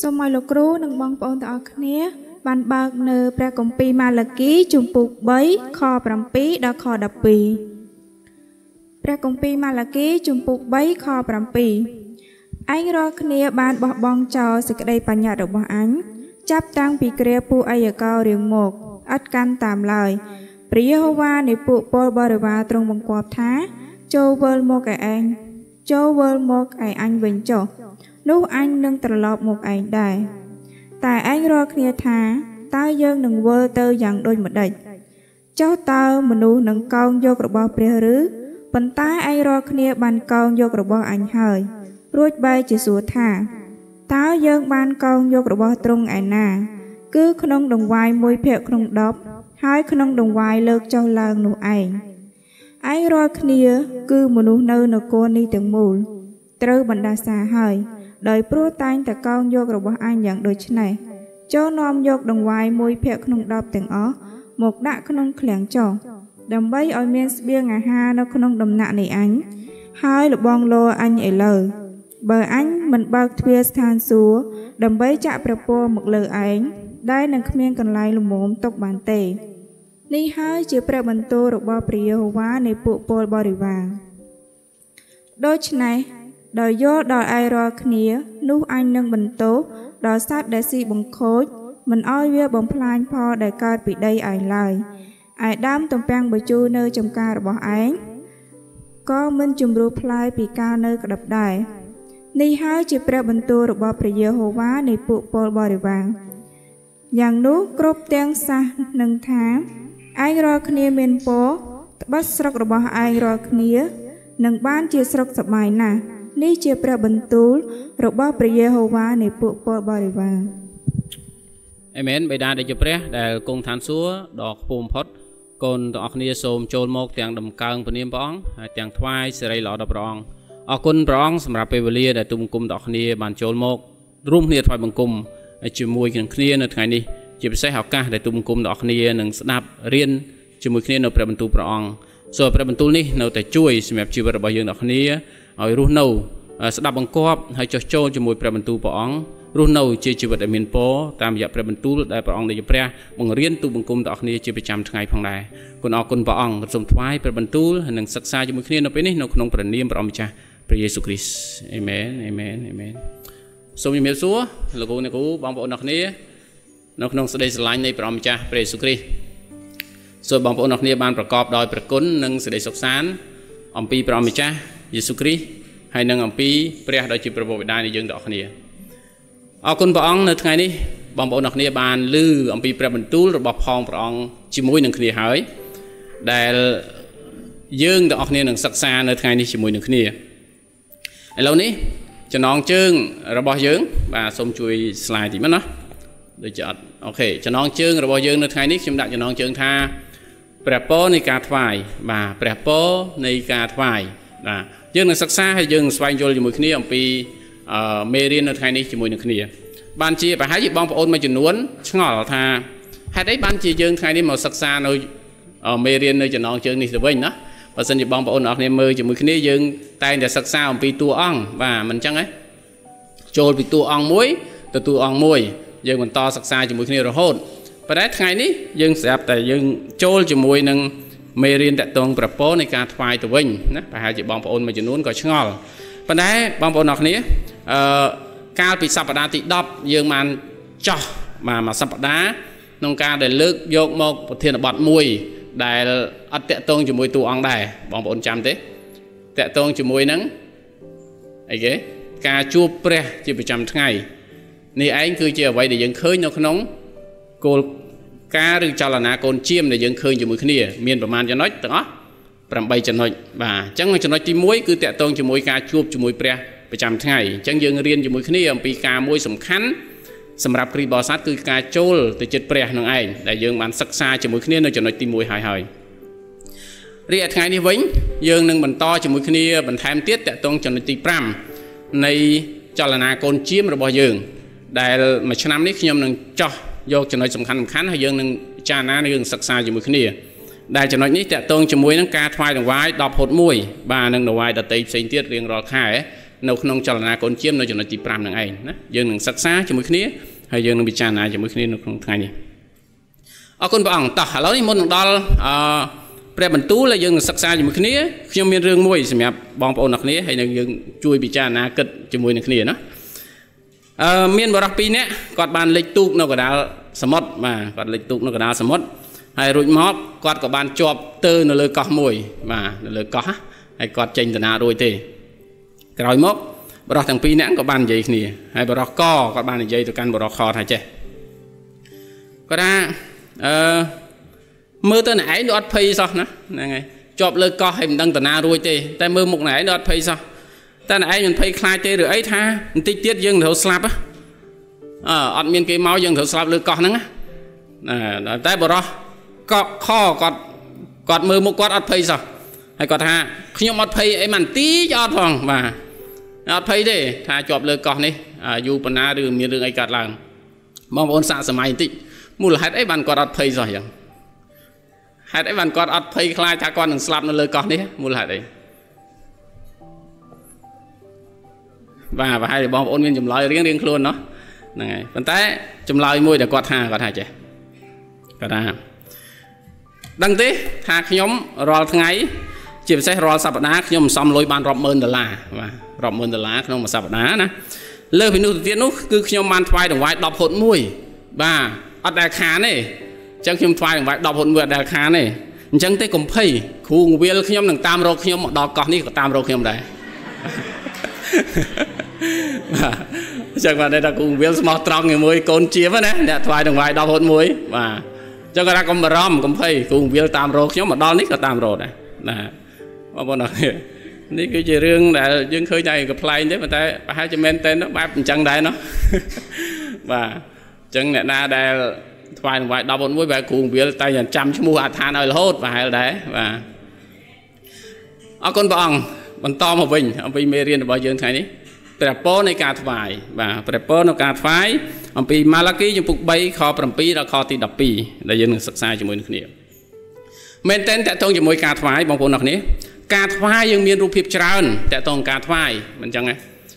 សូមឲ្យលោកគ្រូនិងបងប្អូនទាំងអស់គ្នា បានបើកនៅព្រះគម្ពីរម៉ាឡាគីជំពូក3ខ7ដល់ខ12ព្រះគម្ពីរម៉ាឡាគីជំពូក3ខ7ឯងរាល់គ្នាបានបោះបង់ចោលសេចក្តីបញ្ញត្តិរបស់អញចាប់តាំងពីគ្រាពួកអាយកោរៀងមកឥតកាន់តាមឡើយព្រះយេហូវ៉ានៃពួកពលបរិវារទ្រង់បង្គាប់ថា ចូលវិលមកឯឯងចូលវិលមកឯអញវិញចុះ នោះអញនឹងត្រឡប់មកឯងដែរតែឯងរាល់គ្នាថាតើយើងនឹងវិលទៅយ៉ាងដូចម្ដេចចុះតើមនុស្សនឹងកោងយករបស់ព្រះឬប៉ុន្តែឯងរាល់គ្នាបានកោងយករបស់អញហើយរួចបែរជាសួរថាតើយើងបានកោងយករបស់ទ្រង់ឯណា គឺក្នុងដង្វាយ1ភាគក្នុង10ហើយក្នុងដង្វាយលើកចុះឡើងនោះឯងឯងរាល់គ្នា គឺមនុស្សនៅនគរនេះទាំងមូល ត្រូវបណ្ដាសាហើយ ដោយព្រោះតែងតែកោងយករបស់អញយ៉ាងដូចនេះចូលនាំយកដង្វាយ1ភាគក្នុង10ទាំងអស់មកដាក់ក្នុងឃ្លាំងចុះដើម្បីឲ្យមានស្បៀងអាហារនៅក្នុងដំណាក់នៃអញហើយលបងលោអញឥឡូវបើអញមិនបើកទ្វារស្ថានសួគ៌ដើម្បីចាក់ព្រះពរមកលើឯងដែលនឹងគ្មានកន្លែងលំមទុកបានទេនេះហើយជាព្រះបន្ទូលរបស់ព្រះយេហូវ៉ានៃពួកពលបរិវារដូច្នេះ ដោយយល់ដល់ឯរាល់គ្នា នោះអញនឹងបន្ទោសដល់សត្វដែលស៊ីបង្ខូចមិនឲ្យវាបំផ្លាញផលដែលកើតពីដីឯងឡើយឯដើមទំពាំងបជូរនៅចំការរបស់ឯងក៏មិនជំរុះផ្លែពីការនៅក្តាប់ដែរនេះហើយជាព្រះបន្ទូលរបស់ព្រះយេហូវ៉ានៃពួកពលបរិវារយ៉ាងនោះគ្រប់ទាំងសាសនឹងថាឯងរាល់គ្នាមានពរត្បិតស្រុករបស់ឯងរាល់គ្នានឹងបានជាស្រុកសប្បាយណាស់ នេះជាព្រះបន្ទូលរបស់ព្រះយេហូវ៉ានៃពួកពលបរិវារអេមែនបិតាដែលជាព្រះ ដែលគង់ឋានសួគ៌ដ៏ខ្ពស់បំផុតកូនទាំងអស់គ្នាសូមចូលមកទាំងដំកើងព្រះនាមព្រះអង្គហើយទាំងថ្វាយសិរីល្អដល់ព្រះអង្គអរគុណព្រះអង្គសម្រាប់ពេលវេលាដែលទូបង្គំទាំងអស់គ្នាបានចូលមករួមគ្នាថ្វាយបង្គំជាមួយនឹងគ្នានៅថ្ងៃនេះជាពិសេសឱកាសដែលទូបង្គំទាំងអស់គ្នានឹងស្ដាប់រៀនជាមួយគ្នានៅព្រះបន្ទូលព្រះអង្គសូមព្រះបន្ទូលនេះនៅតែជួយសម្រាប់ជីវិតរបស់យើងទាំងអស់គ្នា ឲ្យរស់នៅស្ដាប់បង្គាប់ហើយចោះចូលជាមួយព្រះបន្ទូលព្រះអង្គរស់នៅជាជីវិតដែលមានពរតាមរយៈព្រះបន្ទូលដែលព្រះអង្គនៃព្រះបង្រៀនទូបង្គំទាំងអស់គ្នាជាប្រចាំថ្ងៃផងដែរគុណអរគុណព្រះអង្គសូមថ្វាយព្រះបន្ទូលហើយនឹងសិក្សាជាមួយគ្នានៅពេលនេះនៅក្នុងព្រះនាមព្រះអង្គម្ចាស់ព្រះយេស៊ូវគ្រីស្ទអេមែនអេមែនអេមែនសូមជំរាបសួរលោកគ្រូអ្នកគ្រូបងប្អូនទាំងគ្នានៅក្នុងសេចក្តីស្រឡាញ់នៃព្រះអង្គម្ចាស់ព្រះយេស៊ូវគ្រីស្ទសូមបងប្អូនទាំងគ្នាបានប្រកបដោយព្រះគុណនិងសេចក្តីសុខសាន្តអំពីព្រះអង្គម្ចាស់ យេស៊ូវគ្រីស្ទហើយនិងអំពីព្រះដ៏ជាព្រះបិតានៃយើងទាំងអស់គ្នាអរគុណព្រះអង្គនៅថ្ងៃនេះបងប្អូនទាំងគ្នាបានឮអំពីព្រះបន្ទូលរបស់ផងព្រះអង្គជាមួយនឹងគ្នាហើយដែលយើងទាំងអស់គ្នានឹងសិក្សានៅថ្ងៃនេះជាមួយនឹងគ្នាឥឡូវនេះចំណងជើងរបស់យើង បាទសូមជួយ slide តិចមកណាដូចជាអត់អូខេចំណងជើងរបស់យើងនៅថ្ងៃនេះខ្ញុំដាក់ចំណងជើងថាព្រះពរនៃការថ្វាយបាទព្រះពរនៃការថ្វាយ បាទយើងនឹងសិក្សាហើយយើងស្វែងយល់ជាមួយគ្នាអំពីមេរៀននៅថ្ងៃនេះជាមួយនឹងគ្នាបានជាប្រហែលជាបងប្អូនមួយចំនួនឆ្ងល់ថាហេតុអីបានជាយើងថ្ងៃនេះមកសិក្សានៅមេរៀននៅចំណងជើងនេះទៅវិញណាបើសិនជាបងប្អូនអរគ្នាមើលជាមួយគ្នាយើងតែងតែសិក្សាអំពីតួអង្គបាទមិនអញ្ចឹងទេចូលពីតួអង្គមួយទៅតួអង្គមួយ យើងបន្តសិក្សាជាមួយគ្នារហូតប៉ុន្តែថ្ងៃនេះយើងស្រាប់តែយើងចូលជាមួយនឹង មេរៀនតកតងប្រពោនៃការថ្វាយទៅវិញណាប្រហែលជាបងប្អូនមួយចំនួនក៏ឆ្ងល់ប៉ុន្តែបងប្អូនអរគ្នាអឺកាលពីសប្តាហ៍ទី10យើងបានចោះបាទមួយសប្តាហ៍ក្នុងការដែលលើកយកមកប្រធានបទមួយ ដែលអត់តកតងជាមួយតួអង្គដែរបងប្អូនចាំទេតកតងជាមួយនឹងអីគេការជួបព្រះជាប្រចាំថ្ងៃនេះឯងគឺជាអ្វីដែលយើងឃើញនៅក្នុងគោល ការឬចលនាកូនជៀមដែលយើងឃើញជាមួយគ្នាមានប្រមាណចំណុចទាំងអស់8ចំណុចបាទអញ្ចឹងចំណុចទី1គឺតកតងជាមួយការជួបជាមួយព្រះប្រចាំថ្ងៃអញ្ចឹងយើងរៀនជាមួយគ្នាអំពីការមួយសំខាន់សម្រាប់គ្រីបោសាទគឺការចូលទៅចិត្តព្រះនឹងឯងដែលយើងបានសិក្សាជាមួយគ្នានៅចំណុចទី1ហើយហើយរីឯថ្ងៃនេះវិញយើងនឹងបន្តជាមួយគ្នាបន្ថែមទៀតតកតងចំណុចទី5នៃចលនាកូនជៀមរបស់យើង ដែលមួយឆ្នាំនេះខ្ញុំនឹងចោះ យកចំណុចសំខាន់សំខាន់ហើយយើងនឹងចារណាយើងសិក្សាជាមួយគ្នាដែលចំណុចនេះតកតងជាមួយនឹងការថ្វាយដង្វាយ10ហូត1បាទនឹងដង្វាយដតីផ្សេងទៀតរៀងរាល់ខែនៅក្នុងចលនាកូនជាមនៅចំណុចទី5នឹងឯងណាយើងនឹងសិក្សាជាមួយគ្នាហើយយើងនឹងពិចារណាជាមួយគ្នានៅក្នុងថ្ងៃនេះអរគុណព្រះអង្គតោះឥឡូវនេះមុននឹងដល់អឺព្រះបន្ទូលដែលយើងនឹងសិក្សាជាមួយគ្នាខ្ញុំមានរឿងមួយសម្រាប់បងប្អូនអ្នកគ្នាហើយនឹងយើងជួយពិចារណាគិតជាមួយនឹងគ្នាណា អឺមានបរិះ2នាក់គាត់បានលេចទូកនៅកណ្ដាលសមុទ្របាទគាត់លេចទូកនៅកណ្ដាលសមុទ្រហើយរួចមកគាត់ក៏បានជាប់ទៅនៅលើកោះមួយបាទនៅលើកោះហើយគាត់ចេញតាណារួចទេក្រោយមកបរិះទាំងពីរនាក់ក៏បាននិយាយគ្នាហើយបរិះកគាត់បាននិយាយទៅកាន់បរិះខថាចេះគាត់ថាអឺមើលទៅណែឯងដូចអត់ភ័យសោះណាហ្នឹងហើយជាប់លើកោះហើយមិនដឹងតាណារួចទេតែមើលមុខណែឯងដូចអត់ភ័យសោះ តែណែឯងមិនភ័យខ្លាចទេឬអីថាបន្តិចទៀតយើងត្រូវស្លាប់អឺអត់មានគេមកយើងត្រូវស្លាប់លើកោះហ្នឹងណាតែបរោះកក់ខគាត់គាត់មើលមុខគាត់អត់ភ័យសោះហើយគាត់ថាខ្ញុំអត់ភ័យអីមិនទីចអត់ផងបាទអត់ភ័យទេថាជាប់លើកោះនេះយូរប៉ុណ្ណាឬមានរឿងអីកើតឡើងបងប្អូនសាកសម័យបន្តិចមូលហេតុអីបានគាត់អត់ភ័យសោះយ៉ាងហេតុអីបានគាត់អត់ភ័យខ្លាចថាគាត់នឹងស្លាប់នៅលើកោះនេះមូលហេតុអី បាទប្រហែលបងប្អូនមានចម្លើយរៀងរៀងខ្លួនเนาะហ្នឹងហើយប៉ុន្តែចម្លើយមួយដែលគាត់ថាគាត់ថាចេះគាត់ថាដឹងទេថាខ្ញុំរាល់ថ្ងៃជាពិសេសរាល់សប្តាហ៍ខ្ញុំសំលុយបានរាប់ម៉ឺនដុល្លារបាទរាប់ម៉ឺនដុល្លារក្នុងមួយសប្តាហ៍ណាលើពីនោះទៅទៀតនោះគឺខ្ញុំបានថ្វាយដង្វាយ10ហុតមួយបាទអត់ដែលខានទេអញ្ចឹងខ្ញុំថ្វាយដង្វាយ10ហុតមួយអត់ដែលខានទេអញ្ចឹងទេកុំភ័យគ្រូងវាលខ្ញុំនឹងតាមរកខ្ញុំមកដល់កោះនេះក៏តាមរកខ្ញុំដែរ បាទអញ្ចឹងបាទតែគ្រូងវាលស្មោះត្រង់ជាមួយកូនជាបណាអ្នកថ្វាយដង្វាយ10ហុតមួយបាទអញ្ចឹងគាត់ថាកុំបារម្ភកុំភ័យគ្រូងវាលតាមរកខ្ញុំមកដល់នេះក៏តាមរកដែរណាបងប្អូនអរគុណនេះគឺជារឿងដែលយើងឃើញតែកំ pl ែងទេប៉ុន្តែប្រហែលជាមែនតែនបែបអញ្ចឹងដែរណោះបាទអញ្ចឹងអ្នកណាដែលថ្វាយនឹងវាយ11បែបគ្រូវិលតែចាំឈ្មោះអដ្ឋានឲ្យរហូតប្រហែលដែរបាទអរគុណព្រះអង្គ បន្តមកវិញអំពីមេរៀនរបស់យើងថ្ងៃនេះព្រះពរនៃការថ្វាយបាទព្រះពរនៃការថ្វាយអំពីម៉ាឡាគីជំពូក3ខ7ដល់ខទី12ដែលយើងនឹងសិក្សាជាមួយនឹងគ្នាមែនតើតកតងជាមួយការថ្វាយបងប្អូនអរគ្នាការថ្វាយយើងមានរូបភាពច្រើនតកតងការថ្វាយមិនចឹងទេ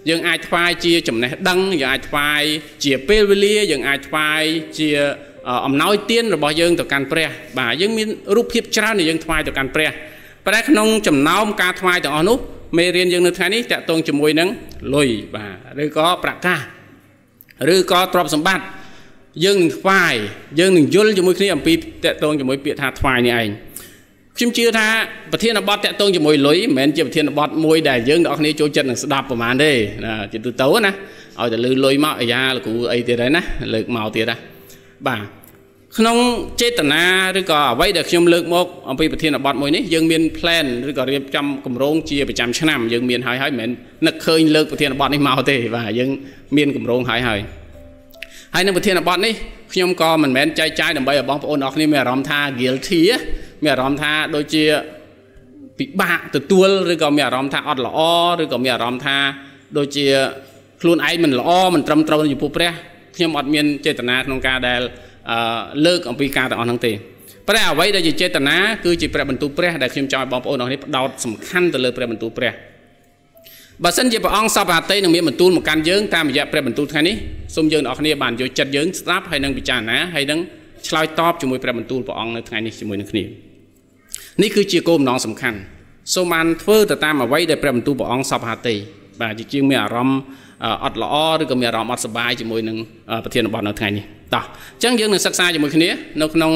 យើងអាចថ្វាយជាចំណេះដឹងយើងអាចថ្វាយជាពេលវេលាយើងអាចថ្វាយជាអំណោយទានរបស់យើងទៅកាន់ព្រះបាទយើងមានរូបភាពច្រើនដែលយើងថ្វាយទៅកាន់ព្រះ ប៉ុន្តែក្នុងចំណោមការថ្វាយទាំងអស់នោះមេរៀនយើងនៅថ្ងៃនេះតកតងជាមួយនឹងលុយបាទឬក៏ប្រកាសឬក៏ទ្រព្យសម្បត្តិយើងនឹងថ្វាយយើងនឹងយល់ជាមួយគ្នាអំពីតកតងជាមួយពាក្យថាថ្វាយនេះឯងខ្ញុំជឿថាប្រធានបទតាក់ទងជាមួយលុយមិនមែនជាប្រធានបទមួយដែលយើងទាំងអស់គ្នាចូលចិត្តនឹងស្ដាប់ប្រហែលទេណាជាទូទៅណាឲ្យតែលឺលុយមកអាយ៉ាលោកគ្រូអីទៀតហើយណាលើកមកទៀតណាបាទ ក្នុងចេតនាឬក៏អ្វីដែលខ្ញុំលើកមកអំពីប្រធានបទមួយនេះយើងមាន plan ឬក៏រៀបចំគម្រោងជាប្រចាំឆ្នាំយើងមានហើយហើយមិនមែននឹកឃើញលើកប្រធានបទនេះមកទេបាទយើងមានគម្រោងហើយហើយហើយនៅប្រធានបទនេះខ្ញុំក៏មិនមែនចែកចាយដើម្បីឲ្យបងប្អូនអរគ្នាមានអារម្មណ៍ថា guilty មានអារម្មណ៍ថាដូចជាពិបាកទទួលឬក៏មានអារម្មណ៍ថាអត់ល្អឬក៏មានអារម្មណ៍ថាដូចជាខ្លួនឯងមិនល្អមិនត្រឹមត្រូវចំពោះព្រះខ្ញុំអត់មានចេតនាក្នុងការដែល លើកអំពីការទាំងអស់ហ្នឹងទេប៉ុន្តែអ្វីដែលជាចេតនាគឺជាព្រះបន្ទូលព្រះដែលខ្ញុំចង់ឲ្យបងប្អូនអរនេះផ្ដោតសំខាន់ទៅលើព្រះបន្ទូលព្រះបើសិនជាព្រះអង្គសពហាតីនឹងមានបន្ទូលមកកាន់យើងតាមរយៈព្រះបន្ទូលថ្ងៃនេះសូមយើងទាំងអស់គ្នាបានយកចិត្តយើងស្ដាប់ហើយនឹងពិចារណាហើយនឹងឆ្លើយតបជាមួយព្រះបន្ទូលព្រះអង្គនៅថ្ងៃនេះជាមួយនឹងគ្នានេះគឺជាគោលបំណងសំខាន់សូមបានធ្វើទៅតាមអ្វីដែលព្រះបន្ទូលព្រះអង្គសពហាតីបាទជាជាងមានអារម្មណ៍ អត់ល្អឬក៏មានអារម្មណ៍អត់សុបាយជាមួយនឹងប្រធានបទនៅថ្ងៃនេះតោះអញ្ចឹងយើងនឹងសិក្សាជាមួយគ្នានៅក្នុង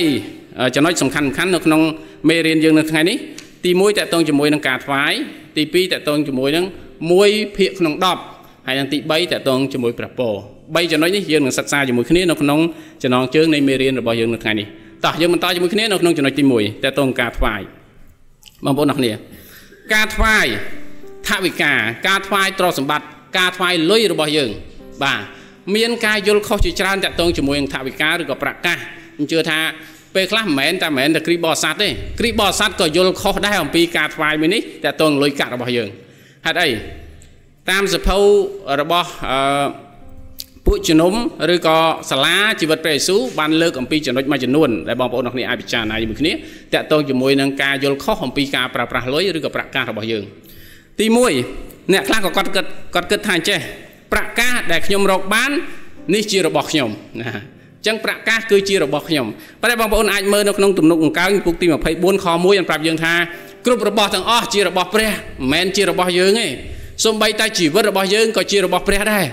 3ចំណុចសំខាន់សំខាន់នៅក្នុងមេរៀនយើងនៅថ្ងៃនេះទី1តកតងជាមួយនឹងការថ្វាយទី2តកតងជាមួយនឹង1ភាគក្នុង10ហើយនឹងទី3តកតងជាមួយព្រះពរ3ចំណុចនេះយើងនឹងសិក្សាជាមួយគ្នានៅក្នុងចំណងជើងនៃមេរៀនរបស់យើងនៅថ្ងៃនេះតោះយើងបន្តជាមួយគ្នានៅក្នុងចំណុចទី1តកតងការថ្វាយបងប្អូនអរគ្នាការថ្វាយ ថវិកាការថ្វាយទ្រព្យសម្បត្តិការថ្វាយលុយរបស់យើង បាទមានការយល់ខុសជាច្រើនតាក់ទងជាមួយនឹងថវិកាឬក៏ប្រកាសខ្ញុំជឿថាពេលខ្លះមិនមែនតែមិនមែនតែគ្រីបរិស័ទទេគ្រីបរិស័ទក៏យល់ខុសដែរអំពីការថ្វាយមួយនេះតាក់ទងលុយកាក់របស់យើងហេតុអីតាមសភៅរបស់អឺពួកជំនុំឬក៏សាលាជីវិតព្រះយេស៊ូវបានលើកអំពីចំណុចមួយចំនួនដែលបងប្អូនអរគ្នាអាចពិចារណាជាមួយគ្នាតាក់ទងជាមួយនឹងការយល់ខុសអំពីការប្រើប្រាស់លុយឬក៏ប្រាក់កាសរបស់យើង ទី1អ្នកខ្លះក៏គាត់គិតគាត់គិតថាចេះប្រកាសដែលខ្ញុំរកបាននេះជារបស់ខ្ញុំណាចឹងប្រកាសគឺជារបស់ខ្ញុំប៉ុន្តែបងប្អូនអាចមើលនៅក្នុងទំនុកអង្កើងពុកទី24ខ1បានប្រាប់យើងថាគ្រប់របស់ទាំងអស់ជារបស់ព្រះមិនមែនជារបស់យើងទេសូម្បីតែជីវិតរបស់យើងក៏ជារបស់ព្រះដែរ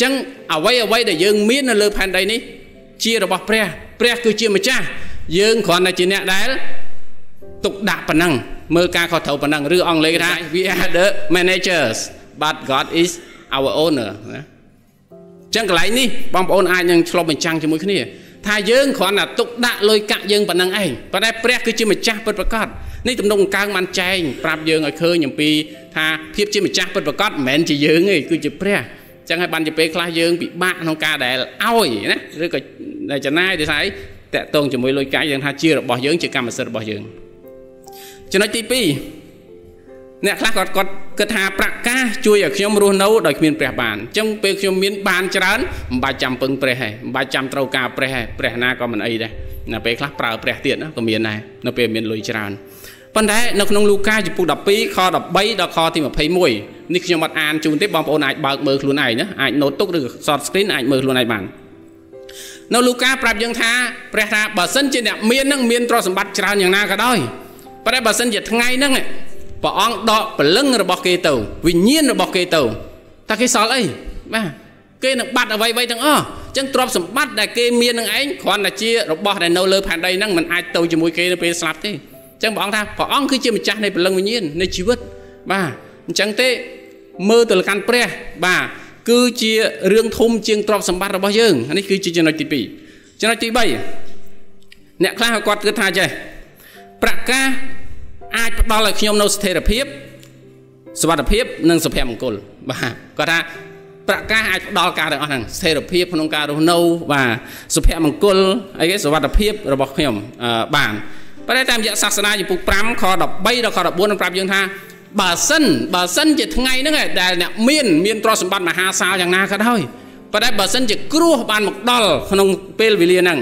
ចឹងអ្វីអ្វីដែលយើងមាននៅលើផែនដីនេះជារបស់ព្រះ ព្រះគឺជាម្ចាស់យើងគ្រាន់តែជាអ្នកដែលទុកដាក់ប៉ុណ្ណឹង មើលការខុសត្រូវប៉ុណ្ណឹងឬអង់គ្លេសថា we are the managers but God is our owner ណាចឹងកន្លែងនេះបងប្អូនអាចនឹងឆ្លុះបញ្ចាំងជាមួយគ្នាថាយើងគ្រាន់តែទុកដាក់លុយកាក់យើងប៉ុណ្ណឹងឯងប៉ុន្តែព្រះគឺជាម្ចាស់ពិតប្រាកដនេះទំនុកអង្កើងបានចែងប្រាប់យើងឲ្យឃើញអំពីថាភាពជាម្ចាស់ពិតប្រាកដមិនមែនជាយើងទេគឺជាព្រះចឹងហើយបានជាពេលខ្លះយើងពិបាកក្នុងការដែលឲ្យណាឬក៏ចំណាយដោយសារអីតកតងជាមួយលុយកាក់យើងថាជារបស់យើងជាកម្មសិទ្ធិរបស់យើង ចំណុចទី2អ្នកខ្លះគាត់គាត់គិតថាប្រកាសជួយឲ្យខ្ញុំរស់នៅដោយគ្មានព្រះបានអញ្ចឹងពេលខ្ញុំមានបានច្រើនមិនបាច់ចាំពឹងព្រះហេមិនបាច់ចាំត្រូវការព្រះហេព្រះណាក៏មិនអីដែរណាពេលខ្លះប្រើព្រះទៀតណាក៏មានដែរនៅពេលមានលុយច្រើនប៉ុន្តែនៅក្នុងលូកាចំពុក12ខ13ដល់ខទី21នេះខ្ញុំអត់អានជូនទេបងប្អូនអាចបើកមើលខ្លួនឯងណាអាចណូតទុកឬ short screen អាចមើលខ្លួនឯងបាននៅលូកាប្រាប់យើងថាព្រះថាបើសិនជាអ្នកមាននឹងមានទ្រព្យសម្បត្តិច្រើនយ៉ាងណាក៏ដោយ ប៉ុន្តែបើសិនជាថ្ងៃហ្នឹងព្រះអង្គដកព្រលឹងរបស់គេទៅវិញ្ញាណរបស់គេទៅតើគេសល់អីបាទគេនឹងបាត់អ្វីៗទាំងអស់អញ្ចឹងទ្រព្យសម្បត្តិដែលគេមាននឹងឯងគ្រាន់តែជារបស់ដែលនៅលើផែនដីហ្នឹងมันអាចទៅជាមួយគេនៅពេលស្លាប់ទេអញ្ចឹងព្រះអង្គថាព្រះអង្គគឺជាម្ចាស់នៃព្រលឹងវិញ្ញាណនៃជីវិតបាទអញ្ចឹងទេមើលទៅលកាន់ព្រះបាទគឺជារឿងធំជាងទ្រព្យសម្បត្តិរបស់យើងនេះគឺជាចំណុចទី2ចំណុចទី3អ្នកខ្លះគាត់គិតថាចេះ ប្រកាសអាចផ្ដល់ឲ្យខ្ញុំនៅស្ថិរភាពសុវត្ថិភាពនិងសុភមង្គលបាទគាត់ថាប្រកាសអាចផ្ដល់ការទាំងអស់ហ្នឹងស្ថិរភាពក្នុងការរស់នៅបាទសុភមង្គលអីគេសុវត្ថិភាពរបស់ខ្ញុំបានប៉ុន្តែតាមរយៈសាសនាចំពុក5ខ13ដល់ខ14នឹងប្រាប់យើងថាបើសិនបើសិនជាថ្ងៃហ្នឹងដែលអ្នកមានមានទ្រព្យសម្បត្តិមហាសាលយ៉ាងណាក៏ដោយប៉ុន្តែបើសិនជាគ្រោះបានមកដល់ក្នុងពេលវេលាហ្នឹង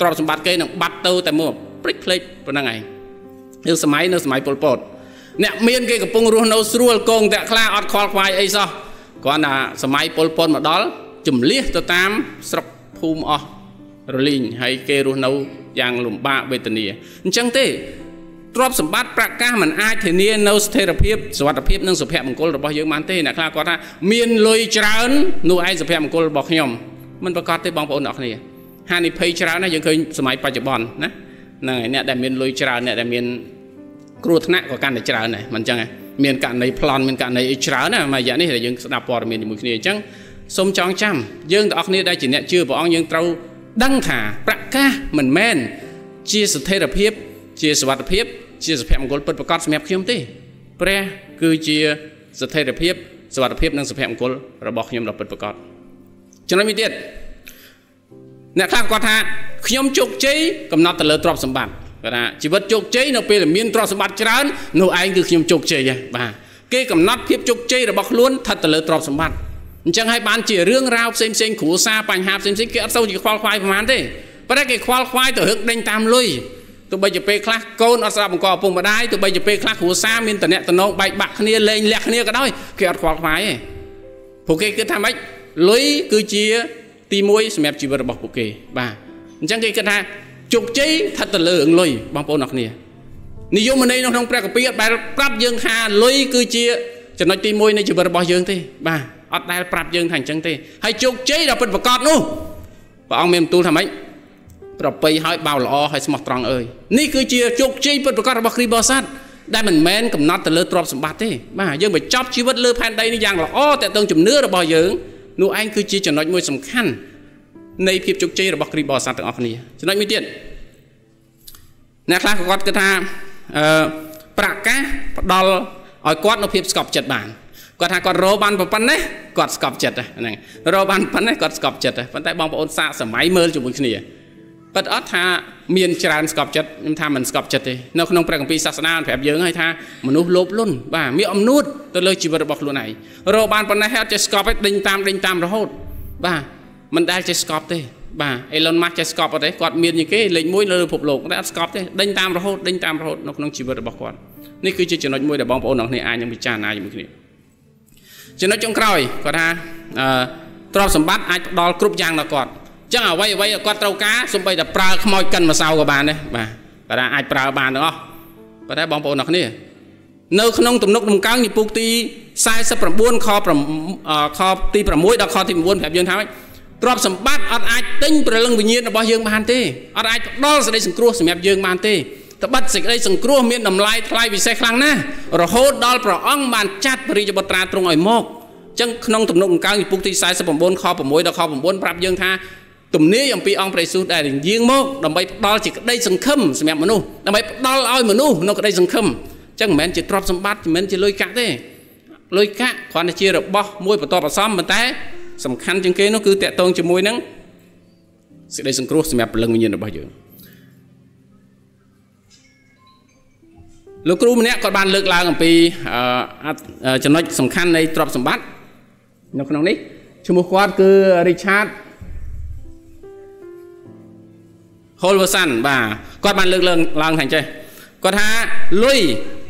ទ្រព្យសម្បត្តិគេនឹងបាត់ទៅតែមួយព្រិចភ្លេចប៉ុណ្្នឹងឯង នៅសម័យនៅសម័យប៉ុលពតអ្នកមានគេកំពុងរស់នៅស្រួលកងតាក់ខ្លាអត់ខ្វល់ខ្វាយអីសោះគ្រាន់តែសម័យប៉ុលពតមកដល់ជំលះទៅតាមស្រុកភូមិអស់រលីងហើយគេរស់នៅយ៉ាងលំបាកវេទនាអញ្ចឹងទេទ្រព្យសម្បត្តិប្រកាសមិនអាចធានានៅស្ថិរភាពសុវត្ថិភាពនិងសុភមង្គលរបស់យើងបានទេអ្នកខ្លះគាត់ថាមានលុយច្រើននោះឯងសុភមង្គលរបស់ខ្ញុំមិនប្រកាសទេបងប្អូនអរគ្នាហានិភ័យច្រើនណាស់យើងឃើញសម័យបច្ចុប្បន្នណា ហ្នឹងហើយអ្នកដែលមានលុយច្រើនអ្នកដែលមានគ្រោះថ្នាក់ក៏កាន់តែច្រើនដែរមិនអញ្ចឹងមានករណីប្លន់មានករណីអីច្រើនណាមួយរយៈនេះដែលយើងស្ដាប់ព័ត៌មានជាមួយគ្នាអញ្ចឹងសូមចងចាំយើងទាំងអស់គ្នាដែលជាអ្នកជឿព្រះអង្គយើងត្រូវដឹងថាប្រកាសមិនមែនជាស្ថិរភាព ជាសវត្ថភាព ជាសុភមង្គលពិតប្រកបសម្រាប់ខ្ញុំទេ ព្រះគឺជាស្ថិរភាពសវត្ថភាពនិងសុភមង្គលរបស់ខ្ញុំដ៏ពិតប្រាកដចំណុចមួយទៀតអ្នកខ្លះគាត់ថា ខ្ញុំជោគជ័យកំណត់ទៅលើទ្រព្យសម្បត្តិគាត់ថាជីវិតជោគជ័យនៅពេលដែលមានទ្រព្យសម្បត្តិច្រើននោះឯងគឺខ្ញុំជោគជ័យបាទគេកំណត់ភាពជោគជ័យរបស់ខ្លួនស្ថិតទៅលើទ្រព្យសម្បត្តិអញ្ចឹងហើយបានជារឿងរ៉ាវផ្សេងផ្សេងគ្រួសារបញ្ហាផ្សេងផ្សេងគេអត់សូវជាខ្វល់ខ្វាយប្រហែលទេប៉ុន្តែគេខ្វល់ខ្វាយទៅរឹកដេញតាមលុយទោះបីជាពេលខ្លះកូនអត់ស្ដាប់បង្កឪពុកម្ដាយទោះបីជាពេលខ្លះគ្រួសារមានតំណែងតំណងបែកបាក់គ្នាលេងលះគ្នាក៏ដោយគេអត់ខ្វល់ខ្វាយទេពួកគេគិតថាម៉េចលុយគឺជាទី1សម្រាប់ជីវិតរបស់ពួកគេបាទ អញ្ចឹងគេគិតថាជោគជ័យស្ថិតទៅលើរឿងលុយបងប្អូនអរគ្នានិយមន័យនៅក្នុងព្រះគម្ពីរអត់ដែលប្រាប់យើងថាលុយគឺជាចំណុចទី1នៃជីវិតរបស់យើងទេបាទអត់ដែលប្រាប់យើងថាអញ្ចឹងទេហើយជោគជ័យដល់ពិតប្រកបនោះព្រះអង្គមានបន្ទូលថាម៉េចប្រពៃឲ្យបោល្អឲ្យស្មោះត្រង់អើយនេះគឺជាជោគជ័យពិតប្រាកដរបស់គ្រីស្ទបរិស័ទដែលមិនមែនកំណត់ទៅលើទ្រព្យសម្បត្តិទេបាទយើងបញ្ចប់ជីវិតលើផែនដីនេះយ៉ាងល្អតែទៅជំនឿរបស់យើងនោះឯងគឺជាចំណុចមួយសំខាន់ នៃភាពជោគជ័យរបស់គ្រីស្ទបរិស័ទទាំងអស់គ្នាចំណុចមួយទៀតអ្នកខ្លះក៏គាត់គិតថាអឺប្រកាសផ្ដល់ឲ្យគាត់នៅភាពស្កប់ចិត្តបានគាត់ថាគាត់រកបានប៉ុណ្ណេះគាត់ស្កប់ចិត្តហ្នឹងរកបានប៉ុណ្ណេះគាត់ស្កប់ចិត្តប៉ុន្តែបងប្អូនសាកសម័យមើលជាមួយគ្នាប៉ិតអត់ថាមានច្រើនស្កប់ចិត្តខ្ញុំថាមិនស្កប់ចិត្តទេនៅក្នុងព្រះគម្ពីរសាសនាប្រាប់យើងហើយថាមនុស្សលោភលន់បាទមានអំនួតទៅលើជីវិតរបស់ខ្លួនឯងរកបានប៉ុណ្ណេះអត់ចេះស្កប់ទេដេញតាមដេញតាមរហូតបាទ មិនដែលចេះស្កប់ទេបាទ Elon Musk ចេះស្កប់អត់ទេគាត់មានជាងគេលេខ1លើពិភពលោកតែអត់ស្កប់ទេដេញតាមរហូតដេញតាមរហូតនៅក្នុងជីវិតរបស់គាត់នេះគឺជាចំណុចមួយដែលបងប្អូនទាំងគ្នាអាចនឹងពិចារណាជាមួយគ្នាចំណុចចុងក្រោយគាត់ថាអឺទ្រព្យសម្បត្តិអាចផ្ដល់គ្រប់យ៉ាងដល់គាត់ចឹងអ្វីអ្វីគាត់ត្រូវការសំបីតែប្រើខ្មោចកិនម្សៅក៏បានដែរបាទគាត់ថាអាចប្រើបានទាំងអស់ប៉ុន្តែបងប្អូនទាំងគ្នានៅក្នុងទំនុកដំកើងចំពុកទី49ខខទី6ដល់ខទី9ប្រាប់យើងថាម៉េច ទ្រព្យសម្បត្តិអត់អាចទិញព្រលឹងវិញ្ញាណរបស់យើងបានទេអត់អាចផ្ដល់សេចក្តីសង្គ្រោះសម្រាប់យើងបានទេត្បិតសេចក្តីសង្គ្រោះមានតម្លៃថ្លៃពិសេសខ្លាំងណាស់រហូតដល់ព្រះអង្គបានចាត់ពរិយបុត្រាទ្រង់ឲ្យមកចឹងក្នុងទំនុកដំកើងចំពុកទី49ខ6ដល់ខ9ប្រាប់យើងថាទំនាយអំពីអង្គព្រះយេស៊ូវដែលយាងមកដើម្បីផ្ដល់ជាក្តីសង្ឃឹមសម្រាប់មនុស្សដើម្បីផ្ដល់ឲ្យមនុស្សនៅក្តីសង្ឃឹមចឹងមិនមែនជាទ្រព្យសម្បត្តិមិនមែនជាលុយកាក់ទេលុយកាក់គ្រាន់តែជារបស់មួយបន្ទាប់អាសំប៉ុន្តែ សំខាន់ជាងគេនោះគឺតកតងជាមួយនឹងសេចក្តីសង្គ្រោះសម្រាប់ព្រលឹងវិញ្ញាណរបស់យើងលោកគ្រូម្នាក់គាត់បានលើកឡើងអំពីចំណុចសំខាន់នៃទ្រព្យសម្បត្តិនៅក្នុងនេះឈ្មោះគាត់គឺ Richard Holverson បាទគាត់បានលើកឡើងឡើងថាអញ្ចេះគាត់ថាលុយ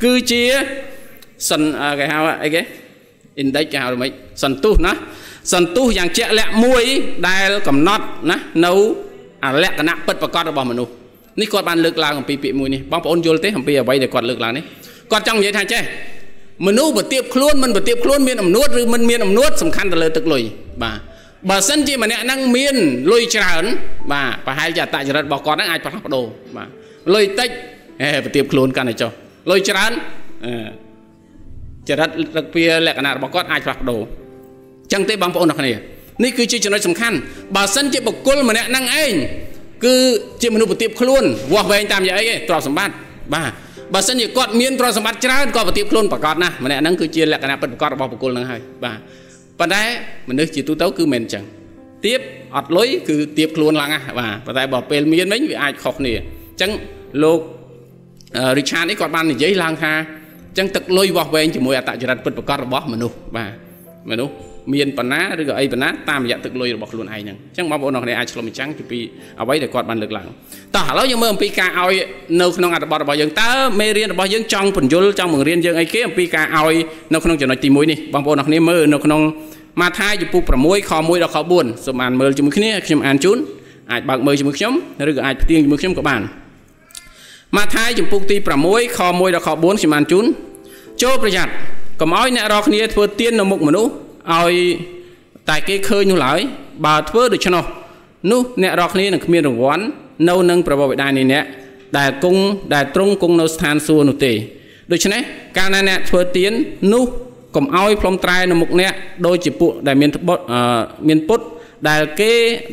គឺជាសិនគេហៅអីគេ index គេហៅម៉េចសន្ទុះណា សន្ទុះយ៉ាងជាក់លាក់មួយដែលកំណត់ណានៅលក្ខណៈពិតប្រាកដរបស់មនុស្សនេះគាត់បានលើកឡើងអំពីពាក្យមួយនេះបងប្អូនយល់ទេអំពីអ្វីដែលគាត់លើកឡើងនេះគាត់ចង់និយាយថាចេះមនុស្សប្រទៀបខ្លួនមិនប្រទៀបខ្លួនមានអំនួតឬមិនមានអំនួតសំខាន់ទៅលើទឹកលុយបាទបើសិនជាម្នាក់ហ្នឹងមានលុយច្រើនបាទប្រហែលជាអតចរិតរបស់គាត់ហ្នឹងអាចផ្លាស់ប្ដូរបាទលុយតិចហេប្រទៀបខ្លួនកាន់តែចុះលុយច្រើនចរិតលក្ខពីលក្ខណៈរបស់គាត់អាចផ្លាស់ប្ដូរ ចឹងទេបងប្អូនទាំងគ្នានេះគឺជាចំណុចសំខាន់បើសិនជាបុគ្គលម្នាក់ហ្នឹងឯងគឺជាមនុស្សប្រទៀបខ្លួនវាស់វែងតាមយ៉ាងអីទេទ្រព្យសម្បត្តិបាទបើសិនជាគាត់មានទ្រព្យសម្បត្តិច្រើនក៏ប្រទៀបខ្លួនប្រកបណាស់ម្នាក់ហ្នឹងគឺជាលក្ខណៈពិតប្រកបរបស់បុគ្គលហ្នឹងហើយបាទប៉ុន្តែមនុស្សជាទូទៅគឺមិនអញ្ចឹងទៀបអត់លុយគឺទៀបខ្លួនឡើងណាបាទប៉ុន្តែបើពេលមានវិញវាអាចខុសគ្នាអញ្ចឹងលោក Richard នេះគាត់បាននិយាយឡើងថាអញ្ចឹងទឹកលុយវាស់វែងជាមួយអតចរិតពិតប្រកបរបស់មនុស្សបាទមនុស្ស មានបណ្ណាឬក៏អីបណ្ណាតាមរយៈទឹកលុយរបស់ខ្លួនឯងហ្នឹងអញ្ចឹងបងប្អូនអ្នកអាចឆ្លុះបញ្ចាំងពីអ្វីដែលគាត់បានលើកឡើងតោះឥឡូវយើងមើលអំពីការឲ្យនៅក្នុងអត្ថបទរបស់យើងតើមេរៀនរបស់យើងចង់បញ្យលចង់បង្រៀនយើងអីគេអំពីការឲ្យនៅក្នុងចំណុចទី1នេះបងប្អូនអ្នកមើលនៅក្នុងម៉ាថាយចំពុក6ខ1ដល់ខ4សូមអានមើលជាមួយគ្នាខ្ញុំអានជូនអាចបើកមើលជាមួយខ្ញុំឬក៏អាចផ្ទៀងជាមួយខ្ញុំក៏បានម៉ាថាយចំពុកទី6ខ1ដល់ខ4ខ្ញុំអានជូនចូលប្រយ័ត្នកុំឲ្យអ្នករាល់គ្នាធ្វើទៀននៅមុខមនុស្ស ឲ្យតែគេឃើញនោះឡើយបើធ្វើដូច្នោះនោះអ្នករាល់គ្នានឹងគ្មានរង្វាន់នៅនឹងព្រះបិតានៃអ្នកដែលគង់ដែលទ្រង់គង់នៅស្ថានសួគ៌នោះទេដូច្នេះកាលណាអ្នកធ្វើទៀននោះកុំឲ្យផ្លុំត្រែនៅមុខអ្នកដូចជាពួកដែលមានមានពុតដែលគេ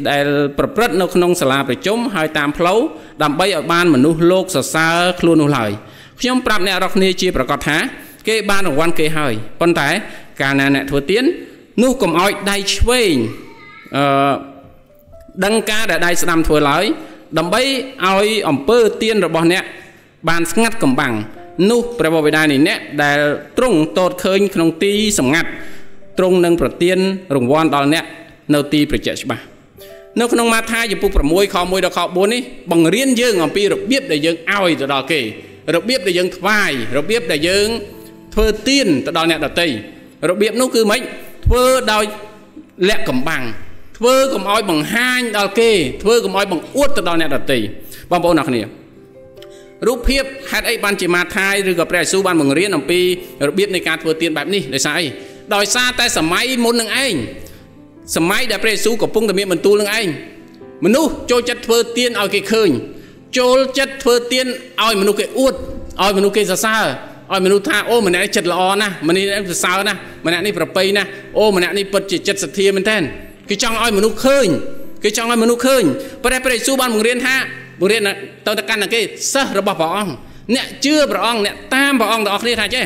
ដែលប្រព្រឹត្តនៅក្នុងសាលាប្រជុំហើយតាមផ្លូវដើម្បីឲ្យបានមនុស្សលោកសរសើរខ្លួននោះឡើយខ្ញុំប្រាប់អ្នករាល់គ្នាជាប្រកាសថា គេបានរង្វាន់គេហើយប៉ុន្តែ កាលណាអ្នកធ្វើទៀននោះកុំឲ្យដៃឆ្វេងអឺដឹងការដែលដៃស្ដាំធ្វើឡើយដើម្បីឲ្យអំពើទៀនរបស់អ្នកបានស្ងាត់កំបាំងនោះព្រះបិតានៃអ្នកដែលទ្រង់តតឃើញក្នុងទីសម្ងាត់ទ្រង់នឹងប្រទានរង្វាន់ដល់អ្នកនៅទីប្រជែកច្បាស់នៅក្នុងម៉ាថាយពុក6ខ1ដល់ខ4នេះបង្រៀនយើងអំពីរបៀបដែលយើងឲ្យទៅដល់គេរបៀបដែលយើងថ្វាយរបៀបដែលយើងធ្វើទៀនទៅដល់អ្នកដតី របៀបនោះគឺម៉េចធ្វើដោយលាក់កំបាំងធ្វើកុំឲ្យបង្ហាញដល់គេធ្វើកុំឲ្យបង្អួតទៅដល់អ្នកដតីបងប្អូនអរគ្នារូបភាពហេតុអីបានជាម៉ាថាយឬក៏ព្រះយេស៊ូវបានបង្រៀនអំពីរបៀបនៃការធ្វើទៀនបែបនេះដោយសារអីដោយសារតែសម័យមុននឹងឯងសម័យដែលព្រះយេស៊ូវកំពុងតែមានបន្ទូលនឹងឯងមនុស្សចូលចិត្តធ្វើទៀនឲ្យគេឃើញចូលចិត្តធ្វើទៀនឲ្យមនុស្សគេអួតឲ្យមនុស្សគេសរសើរ ឲ្យមនុស្សថាអូម្នាក់នេះចិត្តល្អណាស់ម្នាក់នេះសរសើរណាស់ម្នាក់នេះប្រពៃណាស់អូម្នាក់នេះពិតជាចិត្តសទ្ធាមែនតើគេចង់ឲ្យមនុស្សឃើញគេចង់ឲ្យមនុស្សឃើញប៉ុន្តែព្រះយេស៊ូវបានបង្រៀនថាបង្រៀនទៅទៅកាន់តែគេសិស្សរបស់ព្រះអង្គអ្នកជឿព្រះអង្គអ្នកតាមព្រះអង្គទាំងអស់គ្នាថាចេះ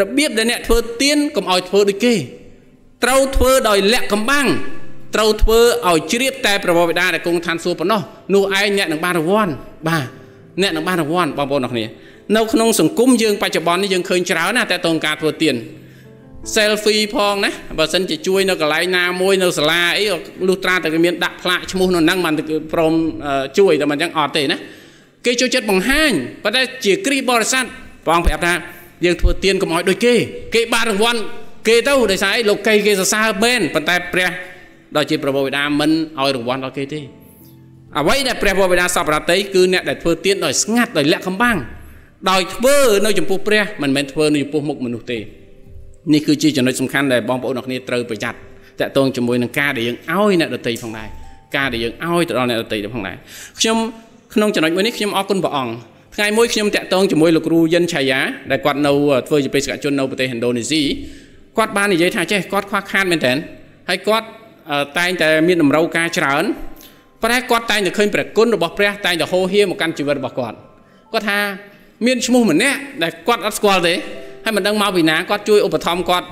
របៀបដែលអ្នកធ្វើទៀនកុំឲ្យធ្វើដូចគេត្រូវធ្វើដោយលក្ខកំបាំងត្រូវធ្វើឲ្យជ្រាបតែព្រះបិតាដែលគង់ឋានសួគ៌ប៉ុណ្ណោះនោះឯងអ្នកនឹងបានរង្វាន់បាទអ្នកនឹងបានរង្វាន់បងប្អូនអរគ្នា នៅក្នុងសង្គមយើងបច្ចុប្បន្ននេះយើងឃើញច្រើនណាស់តើតងការធ្វើទៀន selfie ផងណាបើសិនជាជួយនៅកន្លែងណាមួយនៅសាលាអីលុះត្រាតែគេមានដាក់ផ្លាកឈ្មោះនៅហ្នឹងមិនព្រមជួយតែមិនចឹងអត់ទេណាគេចូលចិត្តបង្ហាញប៉ុន្តែជាគ្រីស្ទបរិស័ទព្រះអង្គប្រាប់ថាយើងធ្វើទៀនកុំឲ្យដូចគេ គេបានរង្វាន់គេទៅដោយសារអីលោកគេគេសរសើរមែនប៉ុន្តែព្រះដល់ជាព្រះបិតាមិនឲ្យរង្វាន់ដល់គេទេអ្វីដែលព្រះបិតាសពរតីគឺអ្នកដែលធ្វើទៀនដោយស្ងាត់ដោយលាក់កំបាំង ដោយធ្វើនៅចំពោះព្រះមិនមែនធ្វើនៅចំពោះមុខមនុស្សទេនេះគឺជាចំណុចសំខាន់ដែលបងប្អូនអរគ្នាត្រូវប្រយ័ត្នតាក់ទងជាមួយនឹងការដែលយើងឲ្យអ្នកដតីផងដែរការដែលយើងឲ្យទៅដល់អ្នកដតីផងដែរខ្ញុំក្នុងចំណុចមួយនេះខ្ញុំអរគុណព្រះអង្គថ្ងៃមួយខ្ញុំតាក់ទងជាមួយលោកគ្រូយិនឆាយាដែលគាត់នៅធ្វើជាបេសកជននៅប្រទេសឥណ្ឌូនេស៊ីគាត់បាននិយាយថាចេះគាត់ខ្វះខាតមែនតើហើយគាត់តែងតែមានតម្រូវការច្រើនប៉ុន្តែគាត់តែងតែឃើញព្រះគុណរបស់ព្រះតែងតែហូរហៀមកកាន់ជីវិតរបស់គាត់គាត់ថា មានឈ្មោះម្នាក់ដែលគាត់អត់ស្គាល់ទេហើយមិនដឹងមកពីណាគាត់ជួយឧបត្ថម្ភគាត់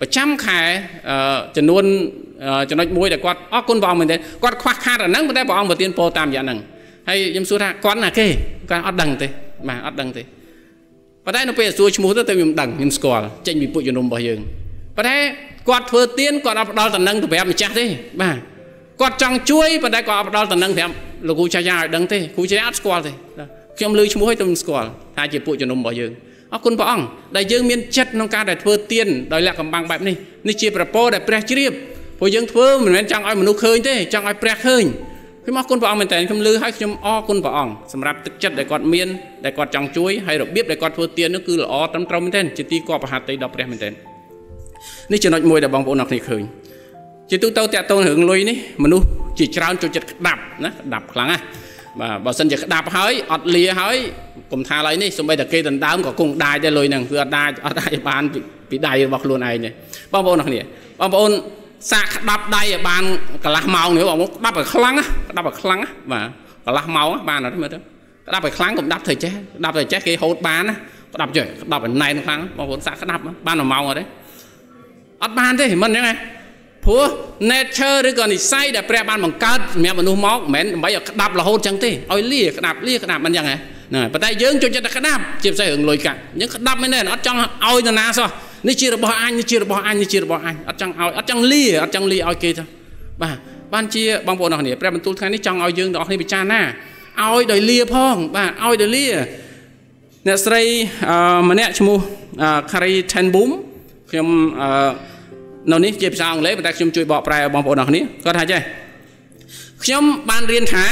ប្រចាំខែចំនួនចំណុចមួយដែលគាត់អរគុណព្រះអង្គមែនទេគាត់ខ្វះខាតអាហ្នឹងប៉ុន្តែព្រះអង្គប្រទានពរតាមយ៉ាងហ្នឹងហើយខ្ញុំសួរថាគាត់ណាគេគាត់អត់ដឹងទេបាទអត់ដឹងទេប៉ុន្តែនៅពេលសួរឈ្មោះទៅខ្ញុំដឹងខ្ញុំស្គាល់ចេញពីពួកជំនុំរបស់យើងប៉ុន្តែគាត់ធ្វើទៀនគាត់អត់ផ្ដល់តំណែងទៅប្រាប់ម្ចាស់ទេបាទគាត់ចង់ជួយប៉ុន្តែគាត់អត់ផ្ដល់តំណែងប្រាប់លោកគ្រូចាយាឲ្យដឹងទេគ្រូចាយាអត់ស្គាល់ទេ ខ្ញុំលើឈ្មោះឲ្យទៅមិនស្គាល់ថាជាពួកជំនុំរបស់យើងអរគុណព្រះអង្គដែលយើងមានចិត្តក្នុងការដែលធ្វើទៀនដោយលក្ខកំបាំងបែបនេះនេះជាប្រពោដែលព្រះជ្រាបព្រោះយើងធ្វើមិនមែនចង់ឲ្យមនុស្សឃើញទេចង់ឲ្យព្រះឃើញខ្ញុំអរគុណព្រះអង្គមែនតើខ្ញុំលឺហើយខ្ញុំអរគុណព្រះអង្គសម្រាប់ទឹកចិត្តដែលគាត់មានដែលគាត់ចង់ជួយហើយរបៀបដែលគាត់ធ្វើទៀននោះគឺល្អត្រឹមត្រូវមែនតើជាទីគប់ប្រហាតីដល់ព្រះមែនតើនេះចំណុចមួយដែលបងប្អូនអរគ្នាឃើញជាទូទៅតាក់ទងរឿងលុយនេះមនុស្សជាច្រើនចូលចិត្តក្តាប់ណាក្តាប់ខ្លាំងណា បាទបើសិនជាក្តាប់ហើយអត់លាហើយកុំថាឡើយនេះសូម្បីតែគេដណ្ដើមក៏គង់ដាច់ដែរលុយហ្នឹងគឺអត់ដាច់អត់ដាច់បានពីដៃរបស់ខ្លួនឯងទេបងប្អូនអរគ្នាបងប្អូនសាកក្តាប់ដៃឲ្យបានកន្លះម៉ោងនេះបងក្តាប់ឲ្យខ្លាំងក្តាប់ឲ្យខ្លាំងបាទកន្លះម៉ោងបានអត់មើលទៅក្តាប់ឲ្យខ្លាំងកុំដាប់ទៅចេះដាប់ទៅចេះគេហូតបានណាក្តាប់ចេះក្តាប់ឲ្យណែនខ្លាំងបងប្អូនសាកក្តាប់បាន1ម៉ោងអត់ទេអត់បានទេមិនអញ្ចឹងទេ ព្រោះ nature ឬក៏និស័យដែលព្រះបានបង្កើតសម្រាប់មនុស្សមកមិនមែនដើម្បីឲ្យក្តាប់រហូតចឹងទេឲ្យលាក្តាប់លាក្តាប់មិនចឹងហ៎ហ្នឹងប៉ុន្តែយើងចូលចិត្តតែក្តាប់ជាពិសេសរឿងលុយកាក់អញ្ចឹងក្តាប់មែនទេអត់ចង់ឲ្យនរណាសោះនេះជារបស់អញនេះជារបស់អញនេះជារបស់អញអត់ចង់ឲ្យអត់ចង់លាអត់ចង់លាឲ្យគេទេបាទបានជាបងប្អូនអរគ្នាព្រះបន្ទូលថ្ងៃនេះចង់ឲ្យយើងទាំងអស់គ្នាពិចារណាឲ្យដោយលាផងបាទឲ្យដោយលាអ្នកស្រីម្នាក់ឈ្មោះ Carrie Tenboom ខ្ញុំ នៅនេះជាភាសាអង់គ្លេសប៉ុន្តែខ្ញុំជួយបកប្រែឲ្យបងប្អូនអរគ្នាគាត់ថាចេះខ្ញុំបានរៀនថា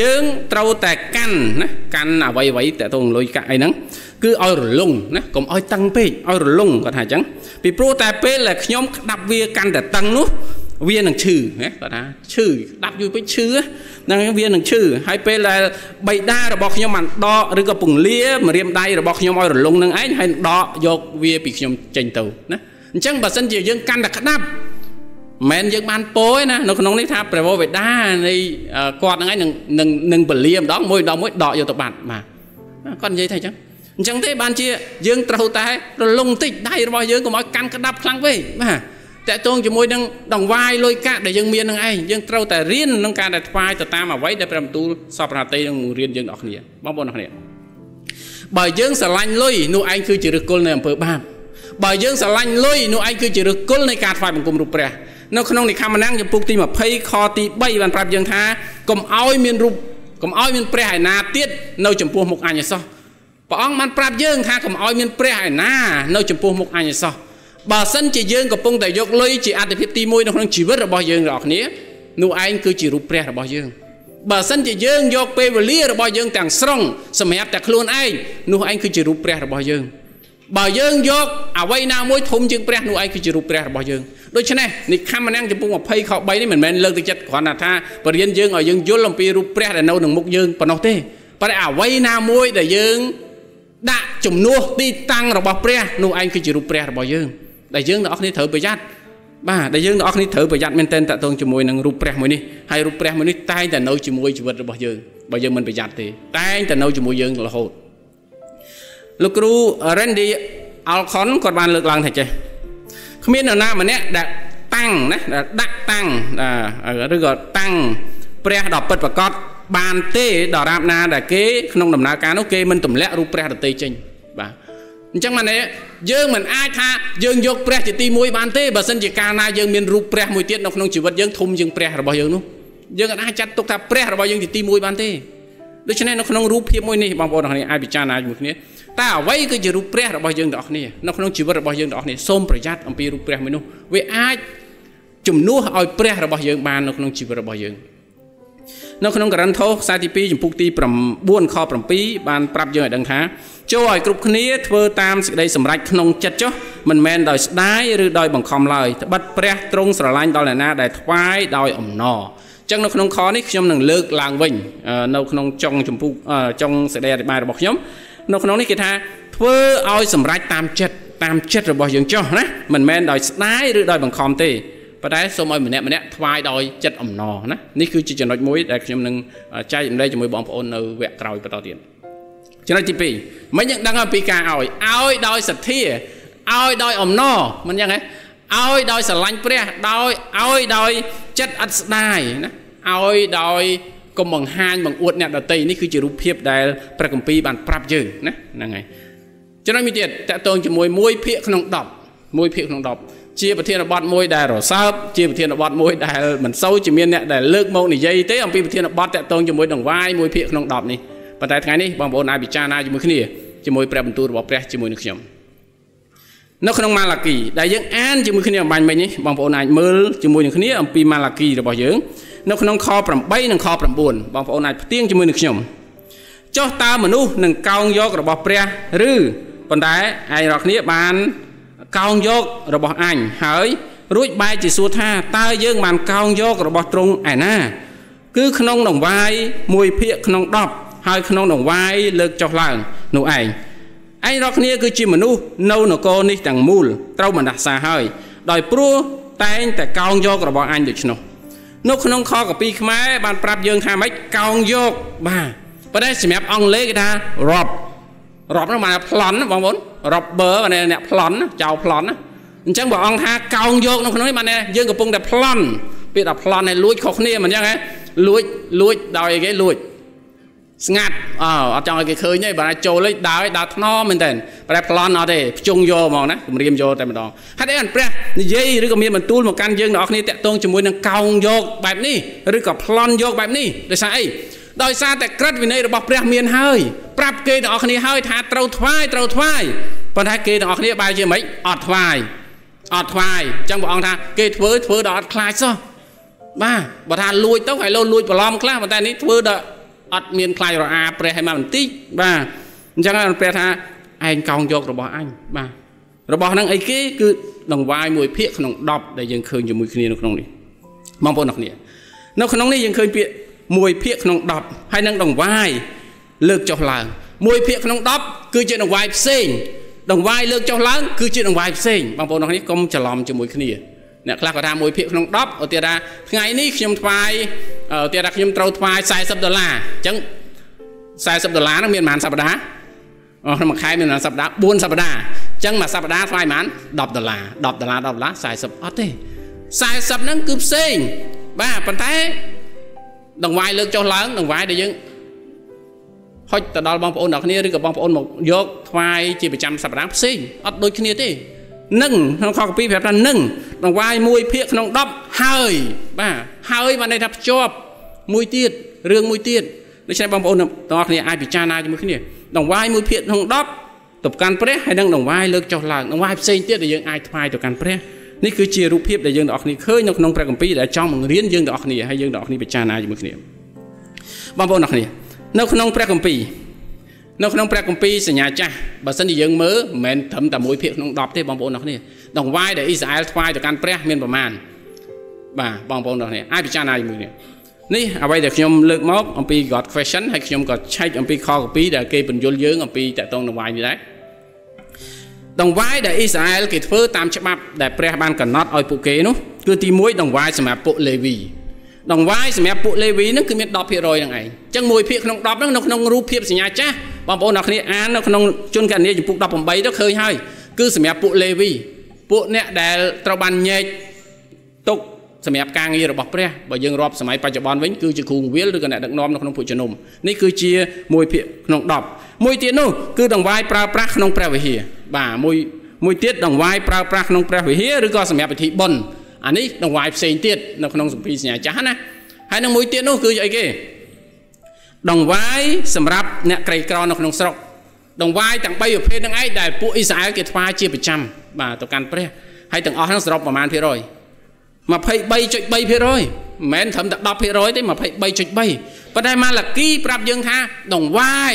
យើងត្រូវតែកាន់ណាកាន់អ្វីអ្វីតើតងលុយកាក់អីហ្នឹងគឺឲ្យរលុងណាកុំឲ្យតឹងពេកឲ្យរលុងគាត់ថាអញ្ចឹងពីព្រោះតែពេលដែលខ្ញុំក្តាប់វាកាន់តែតឹងនោះវានឹងឈឺណាគាត់ថាឈឺស្ដាប់យូរពេកឈឺហ្នឹងវានឹងឈឺហើយពេលដែលបៃតារបស់ខ្ញុំបានដកឬក៏ពង្លាម្រាមដៃរបស់ខ្ញុំឲ្យរលុងនឹងឯងហើយដកយកវាពីខ្ញុំចេញទៅណា អញ្ចឹងបើសិនជាយើងកាន់តែក្តាប់មិនយើងបានពោឯណានៅក្នុងនេះថាព្រះវេដានៃគាត់ហ្នឹងឯងនឹងនឹងនឹងពលាម្ដងមួយដងមួយដកយកទៅបាត់បាទគាត់និយាយថាអញ្ចឹងអញ្ចឹងទេបានជាយើងត្រូវតែរលងតិចដៃរបស់យើងកុំឲ្យកាន់ក្តាប់ខ្លាំងពេកបាទតកតងជាមួយនឹងដង្វាយលុយកាក់ដែលយើងមាននឹងឯងយើងត្រូវតែរៀនក្នុងការដែលថ្វាយទៅតាមអ្វីដែលព្រះបន្ទូលសពរតិនឹងរៀនយើងអ្នកគ្នាបងប្អូនអ្នកគ្នាបើយើងស្រឡាញ់លុយនោះឯងគឺជាឫសគល់នៃអំពើបាប បើយើងស្រឡាញ់លុយនោះឯងគឺជាឫសគល់នៃការថ្វាយបង្គំរូបព្រះនៅក្នុងនិខមណាំងចំពុកទី20ខទី3បានប្រាប់យើងថាកុំឲ្យមានរូបកុំឲ្យមានព្រះឯណាទៀតនៅចំពោះមុខអញឯសោះព្រះអង្គបានប្រាប់យើងថាកុំឲ្យមានព្រះឯណានៅចំពោះមុខអញឯសោះបើសិនជាយើងកំពុងតែយកលុយជាអត្ថិភាពទី1នៅក្នុងជីវិតរបស់យើងទាំងអស់គ្នានោះឯងគឺជារូបព្រះរបស់យើងបើសិនជាយើងយកពេលវេលារបស់យើងទាំងស្រុងសម្រាប់តែខ្លួនឯងនោះឯងគឺជារូបព្រះរបស់យើង បើយើងយកអ្វីណាមួយធំជាងព្រះនោះឯងគឺជារូបព្រះរបស់យើងដូច្នេះនិខមណាំងចំពុក20ខ3នេះមិនមែនលើកទឹកចិត្តគ្រាន់តែថាបរិញ្ញាយើងឲ្យយើងយល់អំពីរូបព្រះដែលនៅក្នុងមុខយើងប៉ុណ្ណោះទេប៉ុន្តែអ្វីណាមួយដែលយើងដាក់ជំនួសទីតាំងរបស់ព្រះនោះឯងគឺជារូបព្រះរបស់យើងដែលយើងទាំងអស់គ្នាត្រូវប្រយ័ត្នបាទដែលយើងទាំងអស់គ្នាត្រូវប្រយ័ត្នមែនទែនតកតងជាមួយនឹងរូបព្រះមួយនេះហើយរូបព្រះមួយនេះតែងតែនៅជាមួយជីវិតរបស់យើងបើយើងមិនប្រយ័ត្នទេតែងតែនៅជាមួយយើងរហូត លោកគ្រូ Randy Alcon គាត់បានលើកឡើងថាចេះគ្មាននរណាម្នាក់ដែលតាំងណាដែលដាក់តាំងឬក៏តាំងព្រះដ៏ពិតប្រកបបានទេដរាបណាដែលគេក្នុងដំណើរការនោះគេមិនទម្លាក់រូបព្រះដតីចេញបាទអអញ្ចឹងមកនេះយើងមិនអាចថាយើងយកព្រះជាទី1បានទេបើសិនជាកាលណាយើងមានរូបព្រះមួយទៀតនៅក្នុងជីវិតយើងធំជាងព្រះរបស់យើងនោះយើងអាចចាត់ទុកថាព្រះរបស់យើងជាទី1បានទេ ដូច្នេះនៅក្នុងរូបភាពមួយនេះបងប្អូនទាំងគ្នាអាចពិចារណាជាមួយគ្នាតើអ្វីគឺជារូបព្រះរបស់យើងទាំងអស់គ្នានៅក្នុងជីវិតរបស់យើងទាំងអស់គ្នាសូមប្រយ័ត្នអំពីរូបព្រះមួយនោះវាអាចជំនួសឲ្យព្រះរបស់យើងបាននៅក្នុងជីវិតរបស់យើងនៅក្នុងករិនថូសខ្សែទី2ចំពុកទី9ខ7បានប្រាប់យើងឲ្យដឹងថាចូលឲ្យគ្រប់គ្នាធ្វើតាមសេចក្តីសម្រេចក្នុងចិត្តចុះមិនមែនដោយស្ដាយឬដោយបង្ខំឡើយត្បិតព្រះទ្រង់ស្រឡាញ់ដល់អ្នកណាដែលថ្វាយដោយអំណរ ចឹងនៅក្នុងខនេះខ្ញុំនឹងលើកឡើងវិញនៅក្នុងចុងចម្ពុះចុងសេចក្តីអធិប្បាយរបស់ខ្ញុំនៅក្នុងនេះគេថាធ្វើឲ្យសម្រេចតាមចិត្តតាមចិត្តរបស់យើងចុះណាមិនមែនដោយស្ដាយឬដោយបង្ខំទេប៉ុន្តែសូមឲ្យម្នាក់ម្នាក់ថ្វាយដោយចិត្តអំណរណានេះគឺជាចំណុចមួយដែលខ្ញុំនឹងចែករំលែកជាមួយបងប្អូននៅវគ្គក្រោយបន្តទៀតចំណុចទី2មិនយើងដឹងអំពីការឲ្យឲ្យដោយសទ្ធាឲ្យដោយអំណរមិនយ៉ាងហ៎ ឲ្យដោយស្រឡាញ់ព្រះដោយឲ្យដោយចិត្តឥតស្ដាយណាឲ្យដោយកុំបង្ហាញបង្អួតអ្នកដតីនេះគឺជារូបភាពដែលព្រះគម្ពីរបានប្រាប់យើងណាហ្នឹងហើយចំណុចមួយទៀតតកតងជាមួយមួយភាគក្នុង10មួយភាគក្នុង10ជាប្រធានបទមួយដែលរសើបជាប្រធានបទមួយដែលមិនសូវជាមានអ្នកដែលលើកមកនិយាយទេអំពីប្រធានបទតកតងជាមួយដង្វាយមួយភាគក្នុង10នេះប៉ុន្តែថ្ងៃនេះបងប្អូនអាចពិចារណាជាមួយគ្នាជាមួយព្រះបន្ទូលរបស់ព្រះជាមួយនឹងខ្ញុំ នៅក្នុងម៉ាឡាគីដែលយើងអានជាមួយគ្នាអំបញ្ញមិញនេះបងប្អូនអាចមើលជាមួយនឹងគ្នាអំពីម៉ាឡាគីរបស់យើងនៅក្នុងខ8និងខ9បងប្អូនអាចផ្ទៀងជាមួយនឹងខ្ញុំចុះតើមនុស្សនឹងកោងយករបស់ព្រះឬប៉ុន្តែឯងរាល់គ្នាបានកោងយករបស់អញហើយរួចបែរជាសួរថាតើយើងបានកោងយករបស់ទ្រង់ឯណា គឺក្នុងដង្វាយមួយភាគក្នុង10ហើយក្នុងដង្វាយលើកចុះឡើងនោះឯង ឯងរាល់គ្នាគឺជាមនុស្សនៅនគរនេះទាំងមូលត្រូវបណ្ដាសាហើយ ដោយព្រោះតែងតែកោងយករបស់អញដូច្នោះនៅក្នុងខកពីខ្មែរបានប្រាប់យើងថាម៉េចកោងយកបាទប៉ុន្តែសម្រាប់អង់គ្លេសគេថា rob rob នោះមកប្លន់បងប្អូន robber បានអ្នកប្លន់ចៅប្លន់អញ្ចឹងបើអង្គថាកោងយកនៅក្នុងនេះបានយើងកំពុងតែប្លន់ពាក្យថាប្លន់ឲ្យលួចខុសគ្នាមិនអញ្ចឹងហ៎លួចលួចដោយគេលួច ស្ងាត់អើអត់ចង់ឲ្យគេឃើញទេបើអាចចូលលេចដើរដើរថ្នមមែនតើប្រែប្លន់អត់ទេភ្ជុងយកហ្មងណាគម្រាមយកតែម្ដងហេតុអីអានព្រះនិយាយឬក៏មានបន្ទូលមកកាន់យើងទាំងអស់គ្នាតាក់ទងជាមួយនឹងកោងយកបែបនេះឬក៏ប្លន់យកបែបនេះដោយសារអីដោយសារតែក្រឹតវិន័យរបស់ព្រះមានហើយប្រាប់គេទាំងអស់គ្នាហើយថាត្រូវថ្វាយត្រូវថ្វាយប៉ុន្តែគេទាំងអស់គ្នាបែរជាមិនអត់ថ្វាយអត់ថ្វាយអញ្ចឹងព្រះអង្គថាគេធ្វើធ្វើដល់អត់ខ្លាចសោះបាទបើថាលួចទៅហើយលោលួចបន្លំខ្លះប៉ុន្តែនេះធ្វើដល់ អត់មានខ្លាចរអាព្រះឲ្យមកបន្តិចបាទអញ្ចឹងព្រះថាឯងកោងយករបស់អញបាទរបស់ហ្នឹងអីគេគឺដង្វាយមួយភាគក្នុង10ដែលយើងឃើញជាមួយគ្នានៅក្នុងនេះបងប្អូនអ្នកគ្នានៅក្នុងនេះយើងឃើញពាក្យមួយភាគក្នុង10ហើយនឹងដង្វាយលើកចុះឡើងមួយភាគក្នុង10គឺជាដង្វាយផ្សេងដង្វាយលើកចុះឡើងគឺជាដង្វាយផ្សេងបងប្អូនអ្នកនេះកុំច្រឡំជាមួយគ្នាអ្នកខ្លះក៏ថាមួយភាគក្នុង10ឧទាហរណ៍ថាថ្ងៃនេះខ្ញុំថ្វាយឧ ទាហរណ៍ថាខ្ញុំត្រូវថ្វាយ40ដុល្លារអញ្ចឹង40ដុល្លារហ្នឹងមានប្រហែលសប្តាហ៍អស់ក្នុងមួយខែមានប្រហែលសប្តាហ៍4សប្តាហ៍អញ្ចឹងមួយសប្តាហ៍ថ្វាយប្រហែល10ដុល្លារ10ដុល្លារ10ដុល្លារ40អត់ទេ40ហ្នឹងគឺផ្សេងបាទប៉ុន្តែដង្វាយលើកចុះឡើងដង្វាយដែលយើងហុចទៅដល់បងប្អូនអ្នកគ្នាឬក៏បងប្អូនមកយកថ្វាយជាប្រចាំសប្តាហ៍ផ្សេងអត់ដូចគ្នាទេ នឹងក្នុងខកពីប្រាប់ថានឹងដង្វាយមួយភាគក្នុង10ហើយបាទហើយបានន័យថាភ្ជាប់មួយទៀតរឿងមួយទៀតដូច្នេះបងប្អូនទាំងអស់គ្នាអាចពិចារណាជាមួយគ្នាដង្វាយមួយភាគក្នុង10ទៅកាន់ព្រះហើយនឹងដង្វាយលើកចុះឡើងដង្វាយផ្សេងទៀតដែលយើងអាចថ្វាយទៅកាន់ព្រះនេះគឺជារូបភាពដែលយើងទាំងអស់គ្នាឃើញនៅក្នុងព្រះគម្ពីរដែលចង់បង្រៀនយើងទាំងអស់គ្នាហើយយើងទាំងអស់គ្នាពិចារណាជាមួយគ្នាបងប្អូនទាំងអស់គ្នានៅក្នុងព្រះគម្ពីរ នៅក្នុងព្រះគម្ពីរសញ្ញាចាស់បើសិនជាយើងមើលមិនមែនត្រឹមតែមួយភាគក្នុង10ទេបងប្អូនទាំងគ្នាដង្វាយដែលអ៊ីស្រាអែលថ្វាយទៅកាន់ព្រះមានប្រមាណបាទបងប្អូនទាំងគ្នាអាចពិចារណាជាមួយគ្នានេះអ្វីដែលខ្ញុំលើកមកអំពី God question ហើយខ្ញុំក៏ឆែកអំពីខកពីដែលគេបញ្យលយើងអំពីតកតងដង្វាយនេះដែរដង្វាយដែលអ៊ីស្រាអែលគេធ្វើតាមច្បាប់ដែលព្រះបានកំណត់ឲ្យពួកគេនោះគឺទី1ដង្វាយសម្រាប់ពួកលេវី ដង្វាយសម្រាប់ពួកលេវីហ្នឹងគឺមាន10%ហ្នឹងឯងអញ្ចឹងមួយភាគក្នុង10ហ្នឹងនៅក្នុងរូបភាពសញ្ញាចាស់បងប្អូនអ្នកគ្នាអាននៅក្នុងជនកញ្ញាចំពុក18ទៅឃើញហើយគឺសម្រាប់ពួកលេវីពួកអ្នកដែលត្រូវបានញែកទុកសម្រាប់ការងាររបស់ព្រះបើយើងរាប់សម័យបច្ចុប្បន្នវិញគឺជាគ្រូវិលឬក៏អ្នកដឹកនាំនៅក្នុងពុជនុំនេះគឺជាមួយភាគក្នុង10មួយទៀតនោះគឺដង្វាយប្រើប្រាស់ក្នុងព្រះវិហារបាទមួយមួយទៀតដង្វាយប្រើប្រាស់ក្នុងព្រះវិហារឬក៏សម្រាប់ពិធីបុណ្យ អានេះដង្វាយផ្សេងទៀតនៅក្នុងសម្ពីសញ្ញាចាស់ណាហើយនឹងមួយទៀតនោះគឺអីគេដង្វាយសម្រាប់អ្នកក្រីក្រនៅក្នុងស្រុកដង្វាយទាំង3ប្រភេទហ្នឹងឯងដែលពួកអ៊ីស្រាអែលគេថ្វាយជាប្រចាំបាទទៅកាន់ព្រះហើយទាំងអស់ហ្នឹងសរុបប្រមាណភាគរយ23.3%មិនមែនត្រឹមតែ10%ទេ23.3ប៉ុន្តែម៉ាឡាគីប្រាប់យើងថាដង្វាយ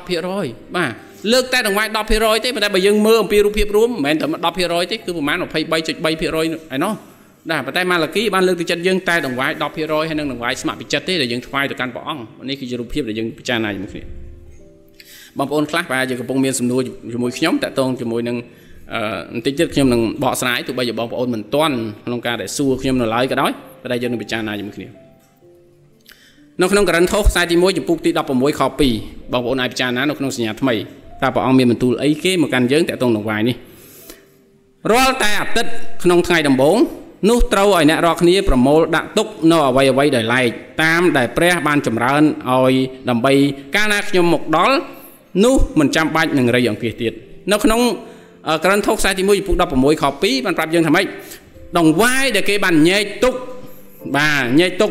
10%បាទលើកតែដង្វាយ10%ទេប៉ុន្តែបើយើងមើលអំពីរូបភាពរួមមិនមែនត្រឹម10%ទេគឺប្រមាណ23.3%ឯណោះ ដែរប៉ុន្តែម៉ាឡាគីបានលើកទឹកចិត្តយើងតែដង្វាយ10%ហើយនឹងដង្វាយស្ម័គ្រពីចិត្តទេដែលយើងថ្វាយទៅកាន់ព្រះអង្គនេះគឺជារូបភាពដែលយើងពិចារណាជាមួយគ្នាបងប្អូនខ្លះប្រហែលជាកំពុងមានសំណួរជាមួយខ្ញុំតាក់ទងជាមួយនឹងអឺបន្តិចទៀតខ្ញុំនឹងបកស្រាយទោះបីជាបងប្អូនមិនទាន់ក្នុងការដែលសួរខ្ញុំនៅឡើយក៏ដោយប៉ុន្តែយើងនឹងពិចារណាជាមួយគ្នានៅក្នុងករិនថូសខ្សែទី1ចំពុកទី16ខ2បងប្អូនអាចពិចារណានៅក្នុងសញ្ញាថ្មីតើព្រះអង្គមានបន្ទូលអីគេមកកាន់យើងតាក់ទងនឹងវាយនេះរាល់តែអាទិត្យក្នុងថ្ងៃដំបូង នោះត្រូវឲ្យអ្នករាល់គ្នាប្រមូលដាក់ទុកនៅអ្វីអ្វីដែលឡែកតាមដែលព្រះបានចម្រើនឲ្យដើម្បីកាលណាខ្ញុំមកដល់នោះមិនចាំបាច់នឹងរៃអង្គាសទៀតនៅក្នុងក្រឹនថុកខ្សែទី1ចំពុក16ខ2បានប្រាប់យើងថាម៉េចដងវាយដែលគេបានញែកទុកបាទញែកទុក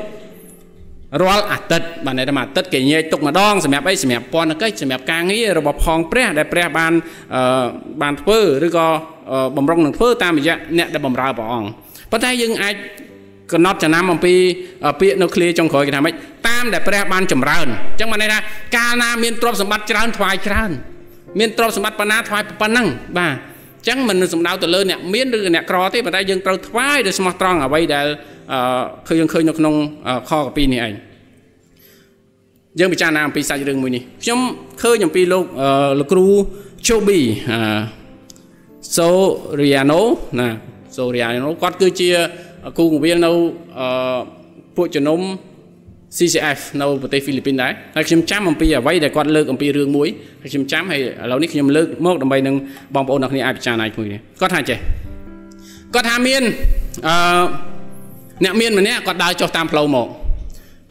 រាល់អាទិត្យបាទន័យថាអាទិត្យគេញែកទុកម្ដងសម្រាប់អីសម្រាប់ពន្ធកិច្ចសម្រាប់ការងាររបស់ផងព្រះដែលព្រះបានបានធ្វើឬក៏បំរុងនឹងធ្វើតាមរយៈអ្នកដែលបម្រើព្រះអង្គ ប៉ុន្តែយើងអាចកំណត់ចំណាំអំពីពាក្យនៅឃ្លាចុងក្រោយគេថាម៉េចតាមដែលព្រះបានចម្រើនអញ្ចឹងបានន័យថាកាលណាមានទ្រព្យសម្បត្តិច្រើនថ្វាយច្រើនមានទ្រព្យសម្បត្តិប៉ុណ្ណាថ្វាយប៉ុណ្ណឹងបាទអញ្ចឹងមិនសំដៅទៅលើអ្នកមានឬអ្នកក្រទេប៉ុន្តែយើងត្រូវថ្វាយដោយស្មោះត្រង់អ្វីដែលឃើញយើងឃើញនៅក្នុងខកពីនេះឯងយើងពិចារណាអំពីសាច់រឿងមួយនេះខ្ញុំឃើញអំពីលោកលោកគ្រូ Chobi Soriano ណា Soriano គាត់គឺជាគ្រូបង្រៀននៅពួកជំនុំ CCF នៅប្រទេសហ្វីលីពីនដែរហើយខ្ញុំចាំអំពីអ្វីដែលគាត់លើកអំពីរឿងមួយហើយខ្ញុំចាំហើយឥឡូវនេះខ្ញុំលើកមកដើម្បីនឹងបងប្អូនអ្នកគ្នាអាចពិចារណាជាមួយគ្នាគាត់ថាចេះគាត់ថាមានអឺអ្នកមានម្នាក់គាត់ដើរចុះតាមផ្លូវមក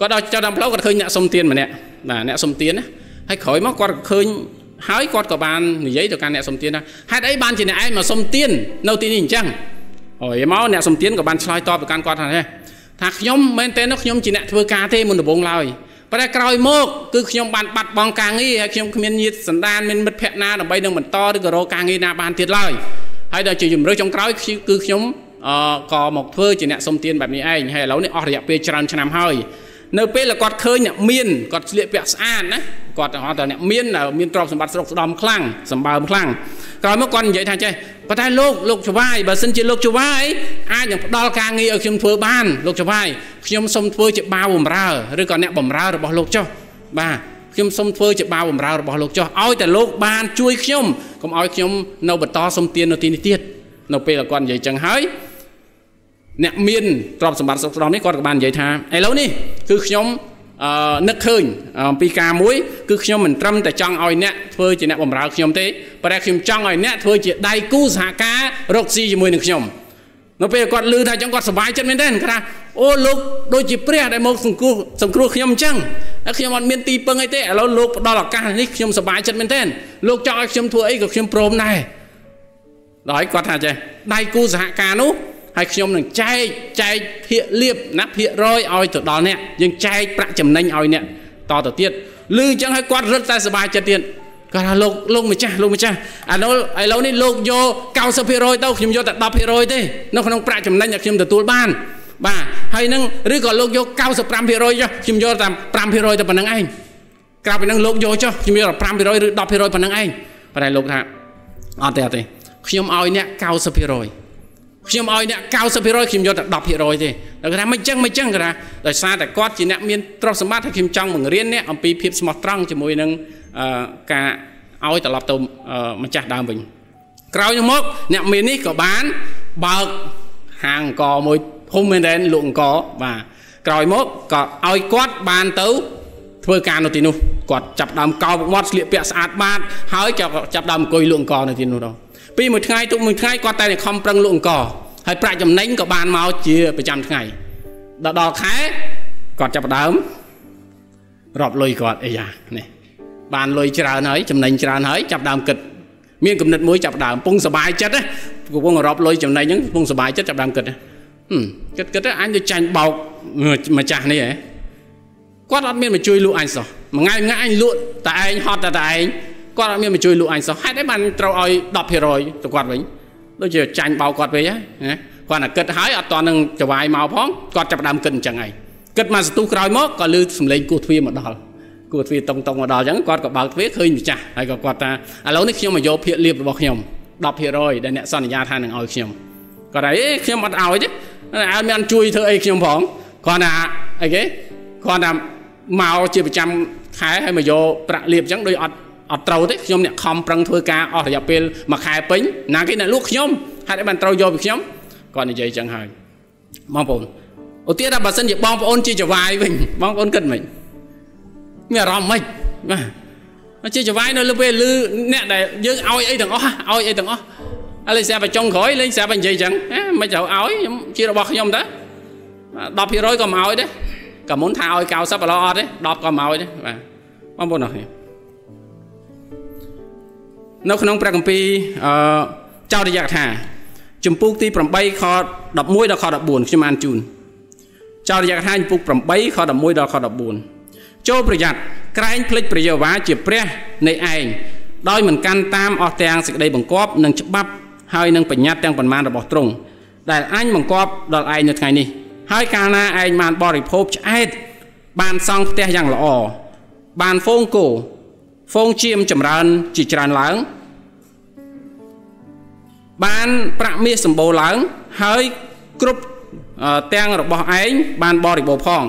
គាត់ដើរចុះតាមផ្លូវគាត់ឃើញអ្នកសុំទានម្នាក់បាទអ្នកសុំទានណាហើយក្រោយមកគាត់ឃើញហើយគាត់ក៏បាននិយាយទៅកាន់អ្នកសុំទានថាហេតុអីបានជាអ្នកឯងមកសុំទាននៅទីនេះអញ្ចឹង អូយមកអ្នកសុំទានក៏បានឆ្លើយតបទៅកាន់គាត់ថាថាខ្ញុំមែនតើខ្ញុំជាអ្នកធ្វើការទេមុនដំបូងឡើយប៉ុន្តែក្រោយមកគឺខ្ញុំបានបាត់បង់ការងារហើយខ្ញុំគ្មានញាតិសន្តានមានមិត្តភ័ក្តិណាដើម្បីនឹងបន្តឬក៏រកការងារណាបានទៀតឡើយហើយដល់ជាជំរឿចុងក្រោយគឺខ្ញុំអឺក៏មកធ្វើជាអ្នកសុំទានបែបនេះឯងហើយឥឡូវនេះអស់រយៈពេលច្រើនឆ្នាំហើយនៅពេលដែលគាត់ឃើញអ្នកមានគាត់ស្លៀកពាក់ស្អាតណា គាត់ទាំងអស់តែអ្នកមានមានទ្រព្យសម្បត្តិស្រុកស្ដំខ្លាំងសម្បើមខ្លាំងក្រោយមកគាត់និយាយថាចេះប៉ុន្តែលោកលោកចវាយបើសិនជាលោកចវាយអាចនឹងផ្ដល់ការងារឲ្យខ្ញុំធ្វើបានលោកចវាយខ្ញុំសូមធ្វើជាបាវបំរើឬក៏អ្នកបំរើរបស់លោកចុះបាទខ្ញុំសូមធ្វើជាបាវបំរើរបស់លោកចុះឲ្យតែលោកបានជួយខ្ញុំកុំឲ្យខ្ញុំនៅបន្តសុំទាននៅទីនេះទៀតនៅពេលគាត់និយាយចឹងហើយអ្នកមានទ្រព្យសម្បត្តិសុខស្ដំនេះគាត់ក៏បាននិយាយថាឥឡូវនេះគឺខ្ញុំអឺ នឹកឃើញអំពីការមួយគឺខ្ញុំមិនត្រឹមតែចង់ឲ្យអ្នកធ្វើជាអ្នកបម្រើខ្ញុំទេប៉ុន្តែខ្ញុំចង់ឲ្យអ្នកធ្វើជាដៃគូសហការរកស៊ីជាមួយនឹងខ្ញុំនៅពេលគាត់ឮថាអញ្ចឹងគាត់សប្បាយចិត្តមែនទេគាត់ថាអូលោកដូចជាព្រះដែលមកសង្គ្រោះសង្គ្រោះខ្ញុំអញ្ចឹងហើយខ្ញុំអត់មានទីពឹងអីទេឥឡូវលោកផ្ដល់ឱកាសនេះខ្ញុំសប្បាយចិត្តមែនទេលោកចង់ឲ្យខ្ញុំធ្វើអីក៏ខ្ញុំព្រមដែរដល់គាត់ថាចេះដៃគូសហការនោះ ហើយខ្ញុំនឹងចែកចែកភាកលៀបណាភាករយឲ្យទៅដល់អ្នកយើងចែកប្រាក់ចំណេញឲ្យអ្នកតទៅទៀតឮអញ្ចឹងហើយគាត់រឹតតែសบายចិត្តទៀតគាត់ថាលោកលោកម្ចាស់លោកម្ចាស់អានោះឥឡូវនេះលោកយក90%ទៅខ្ញុំយកតែ10%ទេនៅក្នុងប្រាក់ចំណេញដែលខ្ញុំទទួលបានបាទហើយនឹងឬក៏លោកយក95%ចុះខ្ញុំយកតែ5%តែប៉ុណ្្នឹងឯងក្រៅពីនឹងលោកយកចុះខ្ញុំយកតែ5%ឬ10%ប៉ុណ្្នឹងឯងប៉ុន្តែលោកថាអត់ទេអត់ទេខ្ញុំឲ្យអ្នក90% ខ្ញុំឲ្យអ្នក90%ខ្ញុំយកតែ10%ទេដល់គាត់ថាមិនចឹងមិនចឹងគាត់ថាដោយសារតែគាត់ជាអ្នកមានទ្រព្យសម្បត្តិហើយខ្ញុំចង់បង្រៀនអ្នកអំពីភាពស្មោះត្រង់ជាមួយនឹងការឲ្យត្រឡប់ទៅម្ចាស់ដើមវិញក្រោយមកអ្នកមាននេះក៏បានបើកហាងអង្គមួយធំមែនទែនលក់អង្គបាទក្រោយមកក៏ឲ្យគាត់បានទៅធ្វើការនៅទីនោះគាត់ចាប់ដើមកោបមាត់ស្លៀកពាក់ស្អាតបាតហើយចាប់ចាប់ដើមអង្គុយលក់អង្គនៅទីនោះដល់ ពីមួយថ្ងៃទុកមួយថ្ងៃគាត់តែខំប្រឹងលក់អង្គហើយប្រាក់ចំណេញក៏បានមកជាប្រចាំថ្ងៃដល់ដល់ខែគាត់ចាប់ផ្ដើមរាប់លុយគាត់អីយ៉ានេះបានលុយច្រើនហើយចំណេញច្រើនហើយចាប់ដើមគិតមានគំនិតមួយចាប់ដើមពងសបាយចិត្តកំពុងរាប់លុយចំណេញហ្នឹងពងសបាយចិត្តចាប់ដើមគិតគិតគិតអញទៅចាញ់បោកម្ចាស់នេះហ៎គាត់អត់មានមកជួយលក់អញសោះមួយថ្ងៃមួយថ្ងៃអញលក់តែឯងហត់តែតែឯង គាត់អត់មានមកជួយលក់អញសោះហេតុអីបានត្រូវឲ្យ10%ទៅគាត់វិញដូចជាចាញ់បោកគាត់វិញណាគាត់តែគិតហើយអត់តនឹងចវាយមកផងគាត់ចាប់ដើមគិតអញ្ចឹងហើយគិតមកសន្ទុះក្រោយមកក៏លឺសំឡេងគោះទ្វារមកដល់គោះទ្វារតុងតុងមកដល់អញ្ចឹងគាត់ក៏បើកទ្វារឃើញម្ចាស់ហើយក៏គាត់ថាឥឡូវនេះខ្ញុំមកយកភាកលៀបរបស់ខ្ញុំ10%ដែលអ្នកសន្យាថានឹងឲ្យខ្ញុំគាត់ថាអេខ្ញុំអត់ឲ្យទេឲ្យមានជួយធ្វើអីខ្ញុំផងគាត់ថាអីគេគាត់ថាមកជាប្រចាំខែហើយមកយកប្រាក់លៀបអញ្ចឹងដូចអត់ អត់ត្រូវទេខ្ញុំអ្នកខំប្រឹងធ្វើការអស់រយៈពេលមួយខែពេញណាគេអ្នកលក់ខ្ញុំហេតុអីបានត្រូវយកពីខ្ញុំគាត់និយាយអញ្ចឹងហើយបងប្អូនឧទាហរណ៍ថាបើសិនជាបងប្អូនជាចវាយវិញបងប្អូនគិតមិនមានអារម្មណ៍មិនបាទជាចវាយនៅលើពេលលឺអ្នកដែលយើងឲ្យអីទាំងអស់ឲ្យអីទាំងអស់ឥឡូវស្រាប់តែចុងក្រោយលេងស្រាប់តែនិយាយអញ្ចឹងមិនត្រូវឲ្យខ្ញុំជារបស់ខ្ញុំតើ10%ក៏មកឲ្យដែរក៏មុនថាឲ្យ90ឥឡូវអត់ទេ10ក៏មកឲ្យដែរបាទបងប្អូនអរគ្នា នៅក្នុងព្រះគម្ពីរអឺចោទយកថាជំពូកទី8ខ11ដល់ខ14ខ្ញុំអានជូនចោទយកថាជំពូក8ខ11ដល់ខ14ចូលប្រយ័ត្នក្រែងភ្លេចព្រះយេហូវ៉ាជាព្រះនៃឯងដោយមិនកាន់តាមអស់ទាំងសេចក្តីបង្គាប់និងច្បាប់ហើយនឹងបញ្ញត្តិទាំងប៉ុន្មានរបស់ទ្រង់ដែលអញបង្គាប់ដល់ឯងនៅថ្ងៃនេះហើយកាលណាឯងបានបរិភោគឆ្អែតបានសង់ផ្ទះយ៉ាងល្អបានហ្វូងគោ ហ្វូងជៀមចម្រើនជាច្រើនឡើង បានប្រាក់មាសសម្បូរឡើងហើយគ្រប់ទាំងរបស់ឯងបានបរិបូរផង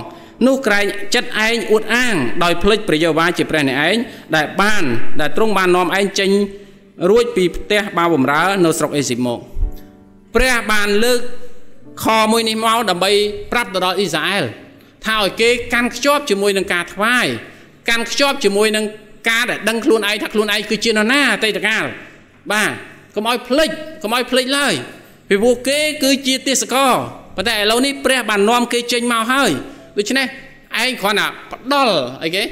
នោះក្រែងចិត្តឯងអួតអាង ដោយភ្លេចព្រះយេហូវ៉ាជាព្រះនៃឯងដែលបាន ដែលទ្រង់បាននាំឯងចេញ រួចពីផ្ទះបាវបំរើនៅស្រុកអេស៊ីបមកព្រះបានលើកខមួយនេះមកដើម្បីប្រាប់ទៅដល់អ៊ីស្រាអែលថាឲ្យគេកាន់ខ្ជាប់ជាមួយនឹងការថ្វាយកាន់ខ្ជាប់ជាមួយនឹង ការដែលដឹងខ្លួនឯងថាខ្លួនឯងគឺជានរណាអតីតកាលបាទកុំឲ្យភ្លេចកុំឲ្យភ្លេចឡើយពីព្រោះគេគឺជាទេសកលប៉ុន្តែឥឡូវនេះព្រះបាននាំគេចេញមកហើយដូច្នេះឯងគ្រាន់តែផ្ដល់អីគេ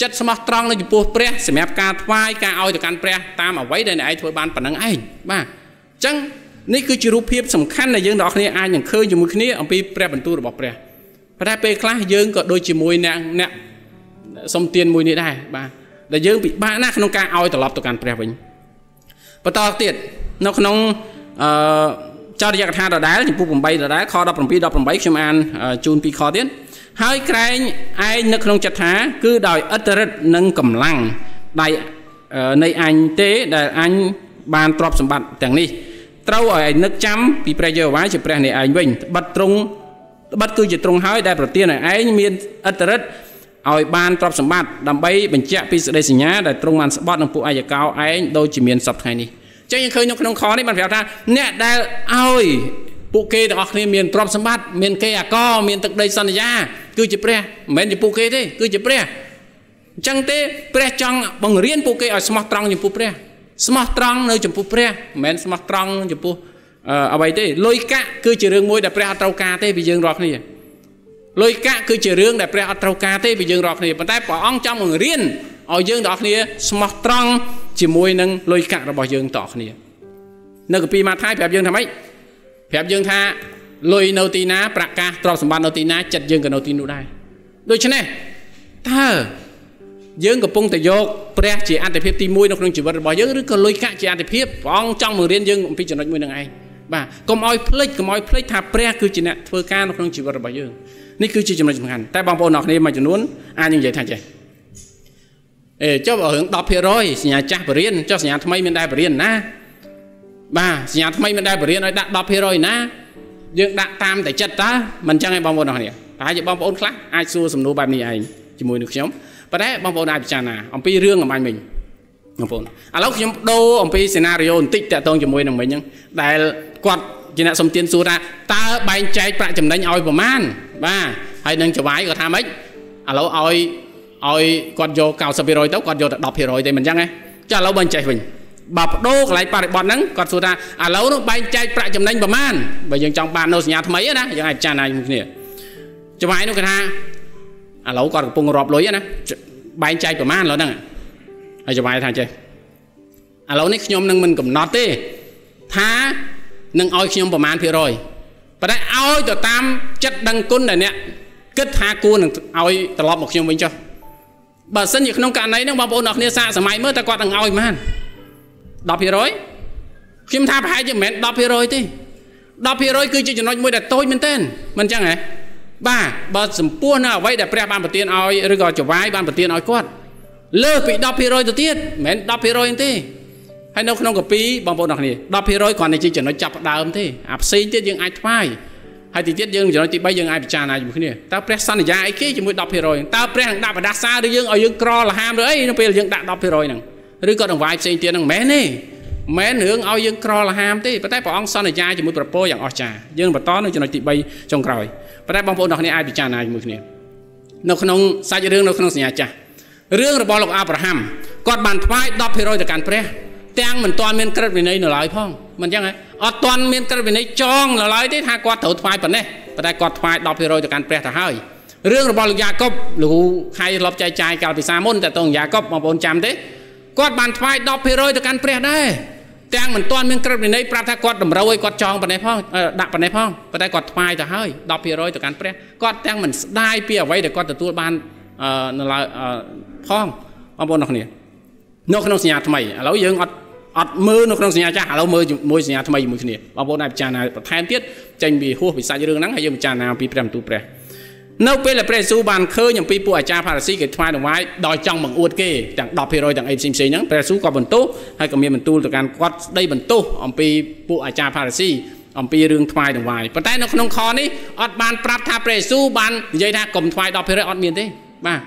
ចិត្តស្មោះត្រង់នៅចំពោះព្រះសម្រាប់ការថ្វាយការឲ្យទៅកាន់ព្រះតាមអ្វីដែលអ្នកឯងធ្វើបានប៉ុណ្ណឹងឯងបាទអញ្ចឹងនេះគឺជារូបភាពសំខាន់ដែលយើងទាំងអស់គ្នាអាចនឹងឃើញជាមួយគ្នាអំពីព្រះបន្ទូលរបស់ព្រះប៉ុន្តែពេលខ្លះយើងក៏ដូចជាមួយអ្នកអ្នកសុំទានមួយនេះដែរបាទ ដែលយើងពិបាកណាស់ក្នុងការឲ្យត្រឡប់ទៅកាន់ព្រះវិញបន្តទៀតនៅក្នុងអឺចរិយាកថាដដែលចំពោះ8ដដែលខ17 18ខ្ញុំអានជូនពីខទៀតហើយក្រែងឯងនៅក្នុងចិត្តថា គឺដោយអត្តរិទ្ធនិងកម្លាំងដៃនៃអញទេដែលអញបានទ្រព្យសម្បត្តិទាំងនេះត្រូវឲ្យឯងនឹកចាំពីព្រះយេហូវ៉ាជាព្រះនៃឯងវិញត្បិតទ្រង់ត្បិតគឺជាទ្រង់ហើយដែលប្រទានឲ្យឯងមានអត្តរិទ្ធ ឲ្យបានទ្រព្យសម្បត្តិដើម្បីបញ្ជាក់ពីសេចក្តីសញ្ញាដែលទ្រង់បានស្បត់នឹងពួកអាយកោឯងដូចជាមានសពថ្ងៃនេះចឹងយើងឃើញនៅក្នុងខនេះបានប្រាប់ថាអ្នកដែលឲ្យពួកគេទាំងអស់គ្នាមានទ្រព្យសម្បត្តិមានគេអាកមានទឹកដីសន្យា គឺជាព្រះមិនមែនជាពួកគេទេគឺជាព្រះអញ្ចឹងទេព្រះចង់បង្រៀនពួកគេឲ្យស្មោះត្រង់ចំពោះព្រះស្មោះត្រង់នៅចំពោះព្រះមិនមែនស្មោះត្រង់ចំពោះអ្វីទេលុយកាក់គឺជារឿងមួយដែលព្រះអត់ត្រូវការទេពីយើងរាល់គ្នា លុយកាក់គឺជារឿងដែលព្រះអត់ត្រូវការទេពីយើងរាល់គ្នាប៉ុន្តែព្រះអង្គចង់បង្រៀនឲ្យយើងទាំងអស់គ្នាស្មោះត្រង់ជាមួយនឹងលុយកាក់របស់យើងទាំងអស់គ្នានៅកាពីម៉ាថាយប្រាប់យើងថាម៉េចប្រាប់យើងថាលុយនៅទីណាប្រកាសទ្រព្យសម្បត្តិនៅទីណាចិត្តយើងក៏នៅទីនោះដែរដូច្នេះតើយើងកំពុងតែយកព្រះជាអត្ថិភាពទី1នៅក្នុងជីវិតរបស់យើងឬក៏លុយកាក់ជាអត្ថិភាពព្រះអង្គចង់បង្រៀនយើងអំពីចំណុចមួយនឹងឯងបាទកុំឲ្យភ្លេចកុំឲ្យភ្លេចថាព្រះគឺជាអ្នកធ្វើការនៅក្នុងជីវិតរបស់យើង នេះគឺជាចំណុចសំខាន់តែបងប្អូនអរគ្នាមួយចំនួនអាចនិយាយថាចេះអេចុះរឿង10%សញ្ញាចាស់បរិញ្ញាចុះសញ្ញាថ្មីមានដែរបរិញ្ញាណាបាទសញ្ញាថ្មីមានដែរបរិញ្ញាឲ្យដាក់10%ណាយើងដាក់តាមតែចិត្តតើមិនចឹងឯងបងប្អូនអរគ្នាប្រហែលជាបងប្អូនខ្លះអាចសួរសំណួរបែបនេះឯងជាមួយនឹងខ្ញុំប៉ុន្តែបងប្អូនអាចពិចារណាអំពីរឿងអំបញ្ញមិញបងប្អូនឥឡូវខ្ញុំដូរអំពីសេណារីយ៉ូបន្តិចតាក់ទងជាមួយនឹងមិញហ្នឹងដែលគាត់ ជាអ្នកសំទានសួរថាតើបែងចែកប្រាក់ចំណេញឲ្យប្រមាណបាទហើយនឹងចវាយគាត់ថាម៉េចឥឡូវឲ្យឲ្យគាត់យក90%ទៅគាត់យកតែ10%ទេមិនអញ្ចឹងទេចាឥឡូវបើចេះវិញបើបដូរកន្លែងបរិបត្តិហ្នឹងគាត់សួរថាឥឡូវនោះបែងចែកប្រាក់ចំណេញប្រមាណបើយើងចង់បាននៅសញ្ញាថ្មីណាយើងអាចចារណាជាមួយគ្នាចង្វាយនោះគាត់ថាឥឡូវគាត់កំពុងរាប់លុយណាបែងចែកប្រមាណឥឡូវហ្នឹងហើយចង្វាយថាចេះឥឡូវនេះខ្ញុំនឹងមិនកំណត់ទេថា នឹងឲ្យខ្ញុំប្រមាណភាគរយប៉ុន្តែឲ្យទៅតាមចិត្តដឹងគុណដែលអ្នកគិតថាគួរនឹងឲ្យត្រឡប់មកខ្ញុំវិញចុះបើសិនជាក្នុងករណីហ្នឹងបងប្អូនអរគ្នាសាកសម័យមើលតើគាត់នឹងឲ្យប៉ុន្មាន10%ខ្ញុំថាប្រហែលជាមិនមែន10%ទេ10%គឺជាចំណុចមួយដែលតូចមែនទែនមិនអញ្ចឹងហ៎បាទបើសម្ពោះនៅអ្វីដែលព្រះបានប្រទានឲ្យឬក៏ចវាយបានប្រទានឲ្យគាត់លើសពី10%ទៅទៀតមិនមែន10%ទេ ហើយនៅក្នុងកាពីបងប្អូនអរគ្នា10%គ្រាន់តែជាចំណុចចាប់ផ្ដើមទេអាផ្សេងទៀតយើងអាចថ្វាយហើយទីទៀតយើងចំណុចទី3យើងអាចពិចារណាជាមួយគ្នាតើព្រះសន្យាអីគេជាមួយ10%តើព្រះនឹងដាក់បដាសាឬយើងឲ្យយើងក្រលហាមឬអីនៅពេលយើងដាក់10%ហ្នឹងឬក៏ដង្វាយផ្សេងទៀតហ្នឹងមិនមែនទេមែនរឿងឲ្យយើងក្រលហាមទេប៉ុន្តែព្រះអង្គសន្យាជាមួយប្រពោយ៉ាងអស្ចារ្យយើងបន្តនៅចំណុចទី3ចុងក្រោយប៉ុន្តែបងប្អូនទាំងគ្នាអាចពិចារណាជាមួយគ្នានៅក្នុងសាច់រឿងនៅក្នុងសញ្ញាចាស់រឿងរបស់លោកអាប់រ៉ាហាំគាត់បានថ្វាយ10%ទៅកាន់ព្រះ ទាំងមិនទាន់មានក្រឹតវិន័យនៅឡើយផងមិនអញ្ចឹងហ៎អត់ទាន់មានក្រឹតវិន័យចងនៅឡើយទេថាគាត់ត្រូវថ្វាយប៉ុណ្ណេះប៉ុន្តែគាត់ថ្វាយ10%ទៅកាន់ព្រះទៅហើយរឿងរបស់លោកយ៉ាកុបលោកខៃលប់ចែកចាយកាលពីសាមុនតើតងយ៉ាកុបបងប្អូនចាំទេគាត់បានថ្វាយ10%ទៅកាន់ព្រះដែរទាំងមិនទាន់មានក្រឹតវិន័យប្រាប់ថាគាត់តម្រូវឲ្យគាត់ចងប៉ុណ្ណេះផងដាក់ប៉ុណ្ណេះផងប៉ុន្តែគាត់ថ្វាយទៅហើយ10%ទៅកាន់ព្រះគាត់ទាំងមិនស្ដាយពីអ្វីដែលគាត់ទទួលបាននៅឡើយផងបងប្អូនអ្នកគ្នានៅក្នុងសញ្ញាថ្មីឥឡូវយើងអត់ អត់មើលនៅក្នុងសញ្ញាចាស់ឥឡូវមើលជាមួយសញ្ញាថ្មីជាមួយគ្នាបងប្អូនអាចពិចារណាបន្ថែមទៀតចេញពីហួសពីសាច់រឿងហ្នឹងហើយយើងពិចារណាពីព្រះបន្ទូលព្រះនៅពេលដែលព្រះយេស៊ូវបានឃើញអំពីពួកអាចារ្យផារ៉ាស៊ីគេថ្វាយដង្វាយដោយចង់បង្អួតគេទាំង10%ទាំងអីផ្សេងផ្សេងហ្នឹងព្រះយេស៊ូវក៏បន្ទោសហើយក៏មានបន្ទូលទៅកាន់គាត់ស្ដីបន្ទោសអំពីពួកអាចារ្យផារ៉ាស៊ីអំពីរឿងថ្វាយដង្វាយប៉ុន្តែនៅក្នុងខនេះអត់បានប្រាប់ថាព្រះយេស៊ូវបាននិយាយថាកុំថ្វាយ10%អត់មានទេបាទ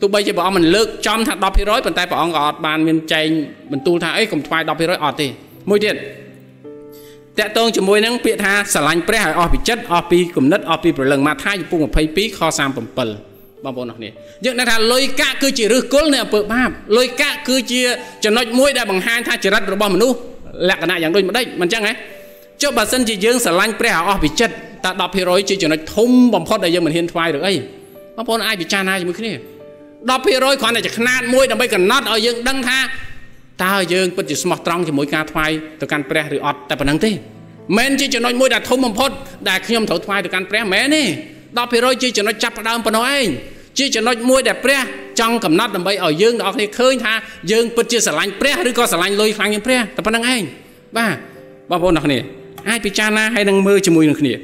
ទោះបីជាព្រះអង្គមិនលើកចំថា10%ប៉ុន្តែព្រះអង្គក៏អត់បានមានចែងបន្ទូលថាអីកុំថ្វាយ10%អត់ទេមួយទៀតតកតងជាមួយនឹងពាក្យថាស្រឡាញ់ព្រះឲ្យអស់ពីចិត្តអស់ពីគំនិតអស់ពីព្រលឹងម៉ាថាយពុក22ខ37បងប្អូនអរគ្នាយើងដឹងថាលុយកាក់គឺជាឫសគល់នៃអំពើបាបលុយកាក់គឺជាចំណុចមួយដែលបង្ហាញថាចរិតរបស់មនុស្សលក្ខណៈយ៉ាងដូចម្ដេចមិនចឹងហ៎ចុះបើសិនជាយើងស្រឡាញ់ព្រះឲ្យអស់ពីចិត្តតើ10%ជាចំណុចធំបំផុតដែលយើងមិនហ៊ានថ្វាយឬអីបងប្អូនអាចពិចារណាជាមួយគ្នា 10%គ្រាន់តែជាຂ្នាតមួយដើម្បីកំណត់ឲ្យយើងដឹងថាតើយើងពិតជាស្មោះត្រង់ជាមួយការថ្វាយទៅកាន់ព្រះឬអត់តែប៉ុណ្្នឹងទេមិនជាចំណុចមួយដែលធំបំផុតដែលខ្ញុំត្រូវថ្វាយទៅកាន់ព្រះមែនទេ10%ជាចំណុចចាប់ផ្ដើមប៉ុណ្ណោះឯងជាចំណុចមួយដែលព្រះចង់កំណត់ដើម្បីឲ្យយើងទាំងអស់គ្នាឃើញថាយើងពិតជាស្រឡាញ់ព្រះឬក៏ស្រឡាញ់លុយខ្លាំងជាងព្រះតែប៉ុណ្្នឹងឯងបាទបងប្អូនទាំងគ្នាអាចពិចារណាហើយនឹងមើលជាមួយនឹងគ្នា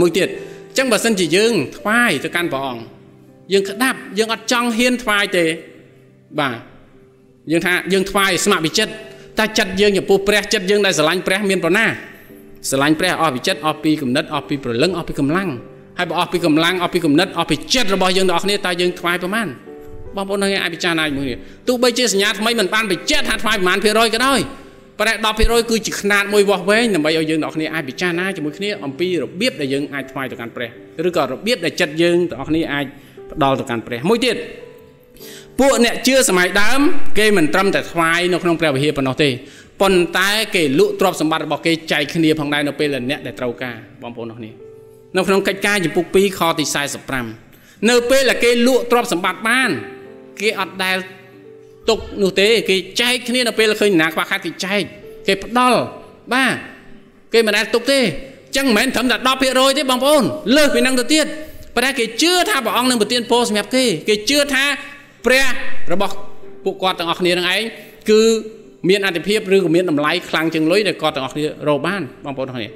មួយទៀតអញ្ចឹងបើសិនជាយើងថ្វាយទៅកាន់ព្រះអង្គ យើងក្តាប់យើងអត់ចង់ហ៊ានថ្វាយទេបាទយើងថាយើងថ្វាយស្ម័គ្រវិចិត្រតែចិត្តយើងចំពោះព្រះចិត្តយើងដែលស្រឡាញ់ព្រះមានប៉ុណ្ណាស្រឡាញ់ព្រះអស់ពីចិត្តអស់ពីគំនិតអស់ពីព្រលឹងអស់ពីកម្លាំងហើយបើអស់ពីកម្លាំងអស់ពីគំនិតអស់ពីចិត្តរបស់យើងទាំងអស់គ្នាតើយើងថ្វាយប្រមាណបងប្អូននឹងអាចពិចារណាមួយនេះទោះបីជាសញ្ញាថ្មីមិនបានបញ្ជាក់ថាថ្វាយប្រមាណភាគរយក៏ដោយប៉ុន្តែ10%គឺជាຂ្នាតមួយវាស់វែងដើម្បីឲ្យយើងទាំងអស់គ្នាអាចពិចារណាជាមួយគ្នាអំពីរបៀបដែលយើងអាចថ្វាយទៅកាន់ព្រះឬក៏របៀបដែលចិត្តយើងទាំងអស់គ្នាអាច ផ្ដល់ទៅកាន់ព្រះមួយទៀតពួកអ្នកជឿសម័យដើម គេមិនត្រឹមតែថ្វាយនៅក្នុងព្រះវិហារប៉ុណ្ណោះទេប៉ុន្តែគេលក់ទ្រព្យសម្បត្តិរបស់គេចែកគ្នាផងដែរនៅពេលដែលអ្នកដែលត្រូវការបងប្អូនអរគ្នានៅក្នុងកិច្ចការចំពុក2ខទី45នៅពេលដែលគេលក់ទ្រព្យសម្បត្តិបាន គេអត់ដែលទុកនោះទេ គេចែកគ្នានៅពេលឃើញណាខ្វះខាតគេចែកគេផ្ដល់បាទគេមិនដែលទុកទេចឹងមិនមែនត្រឹមតែ10%ទេបងប្អូនលើសពីនឹងទៅទៀត ប៉ុន្តែគេជឿថាព្រះអង្គនឹងប្រទានពរសម្រាប់គេគេជឿថាព្រះរបស់ពួកគាត់ទាំងអស់គ្នានឹងឯងគឺមានអត្ថភាពឬក៏មានតម្លៃខ្លាំងជាងលុយដែលគាត់ទាំងអស់គ្នារកបានបងប្អូនទាំងគ្នា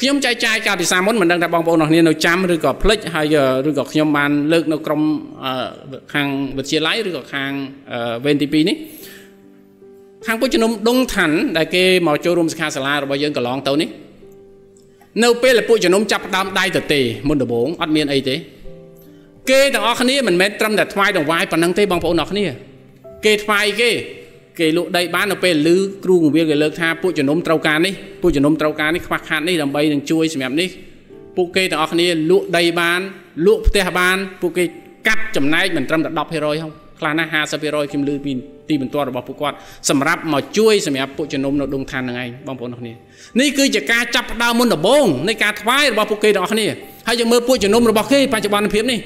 ខ្ញុំចែកចាយកាលពីសាមុនមិនដឹងថាបងប្អូនទាំងគ្នានៅចាំឬក៏ភ្លេចហើយឬក៏ខ្ញុំបានលើកនៅក្រុមខាងវិទ្យាល័យឬក៏ខាងវេនទី2នេះខាងពុជនុំដងឋានដែលគេមកចូលរួមសិក្ខាសាលារបស់យើងកន្លងទៅនេះ នៅពេលដែលពួកជំនុំចាប់ផ្ដើមដៃទៅទេមុនដំបូងអត់មានអីទេ គេទាំងអស់គ្នាមិនមែនត្រឹមតែថ្វាយដង្វាយប៉ុណ្ណឹងទេបងប្អូនអរគ្នា គេថ្វាយគេ គេលក់ដីបាននៅពេលឮគ្រូបង្រៀនគេលើកថាពួកជំនុំត្រូវការនេះពួកជំនុំត្រូវការនេះខ្វះខាតនេះដើម្បីនឹងជួយសម្រាប់នេះពួកគេទាំងអស់គ្នាលក់ដីបានលក់ផ្ទះបាន ពួកគេកាត់ចំណែកមិនត្រឹមតែ10%ហ៎ខ្លះណាស់50%ខ្ញុំឮពី ទីទីបន្ទាត់របស់ពួកគាត់សម្រាប់មកជួយសម្រាប់ពួកជំនុំនៅដងឋានហ្នឹងឯងបងប្អូនទាំងគ្នានេះគឺជាការចាប់ផ្ដើមមុនដំបូងនៃការថ្វាយរបស់ពួកគេទាំងអស់គ្នាហើយយើងមើលពួកជំនុំរបស់គេបច្ចុប្បន្នភាពនេះ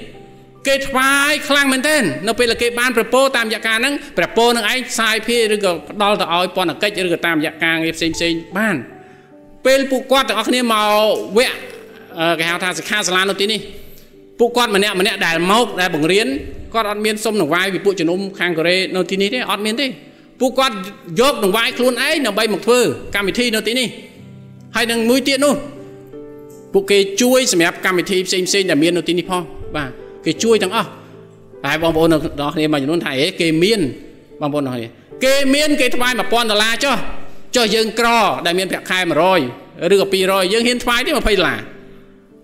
គេថ្វាយខ្លាំងមែនទែននៅពេលដែលគេបានប្រពោតាមរយៈការហ្នឹងប្រពោនឹងឯងផ្សាយភាឬក៏ផ្ដល់ទៅឲ្យពន្ធកិច្ចឬក៏តាមរយៈការងារផ្សេងផ្សេងបាន ពេលពួកគាត់ទាំងអស់គ្នាមកវគ្គគេហៅថាសិក្ខាសាលានៅទីនេះពួកគាត់ម្នាក់ម្នាក់ដែលមកដែលបង្រៀន គាត់អត់មានសុំដង្វាយពីពួកជំនុំខាងកូរ៉េនៅទីនេះទេអត់មានទេពួកគាត់យកដង្វាយខ្លួនឯងដើម្បីមកធ្វើកម្មវិធីនៅទីនេះហើយនឹងមួយទៀតនោះពួកគេជួយសម្រាប់កម្មវិធីផ្សេងផ្សេងដែលមាននៅទីនេះផងបាទគេជួយទាំងអស់តែបងប្អូនទាំងអស់គ្នាមួយចំនួនថាអេគេមានបងប្អូនទាំងអស់គ្នាគេមានគេថ្វាយ1000ដុល្លារចុះចុះយើងក្រដែលមានប្រាក់ខែ100ឬក៏200យើងហ៊ានថ្វាយទេ20ដុល្លារ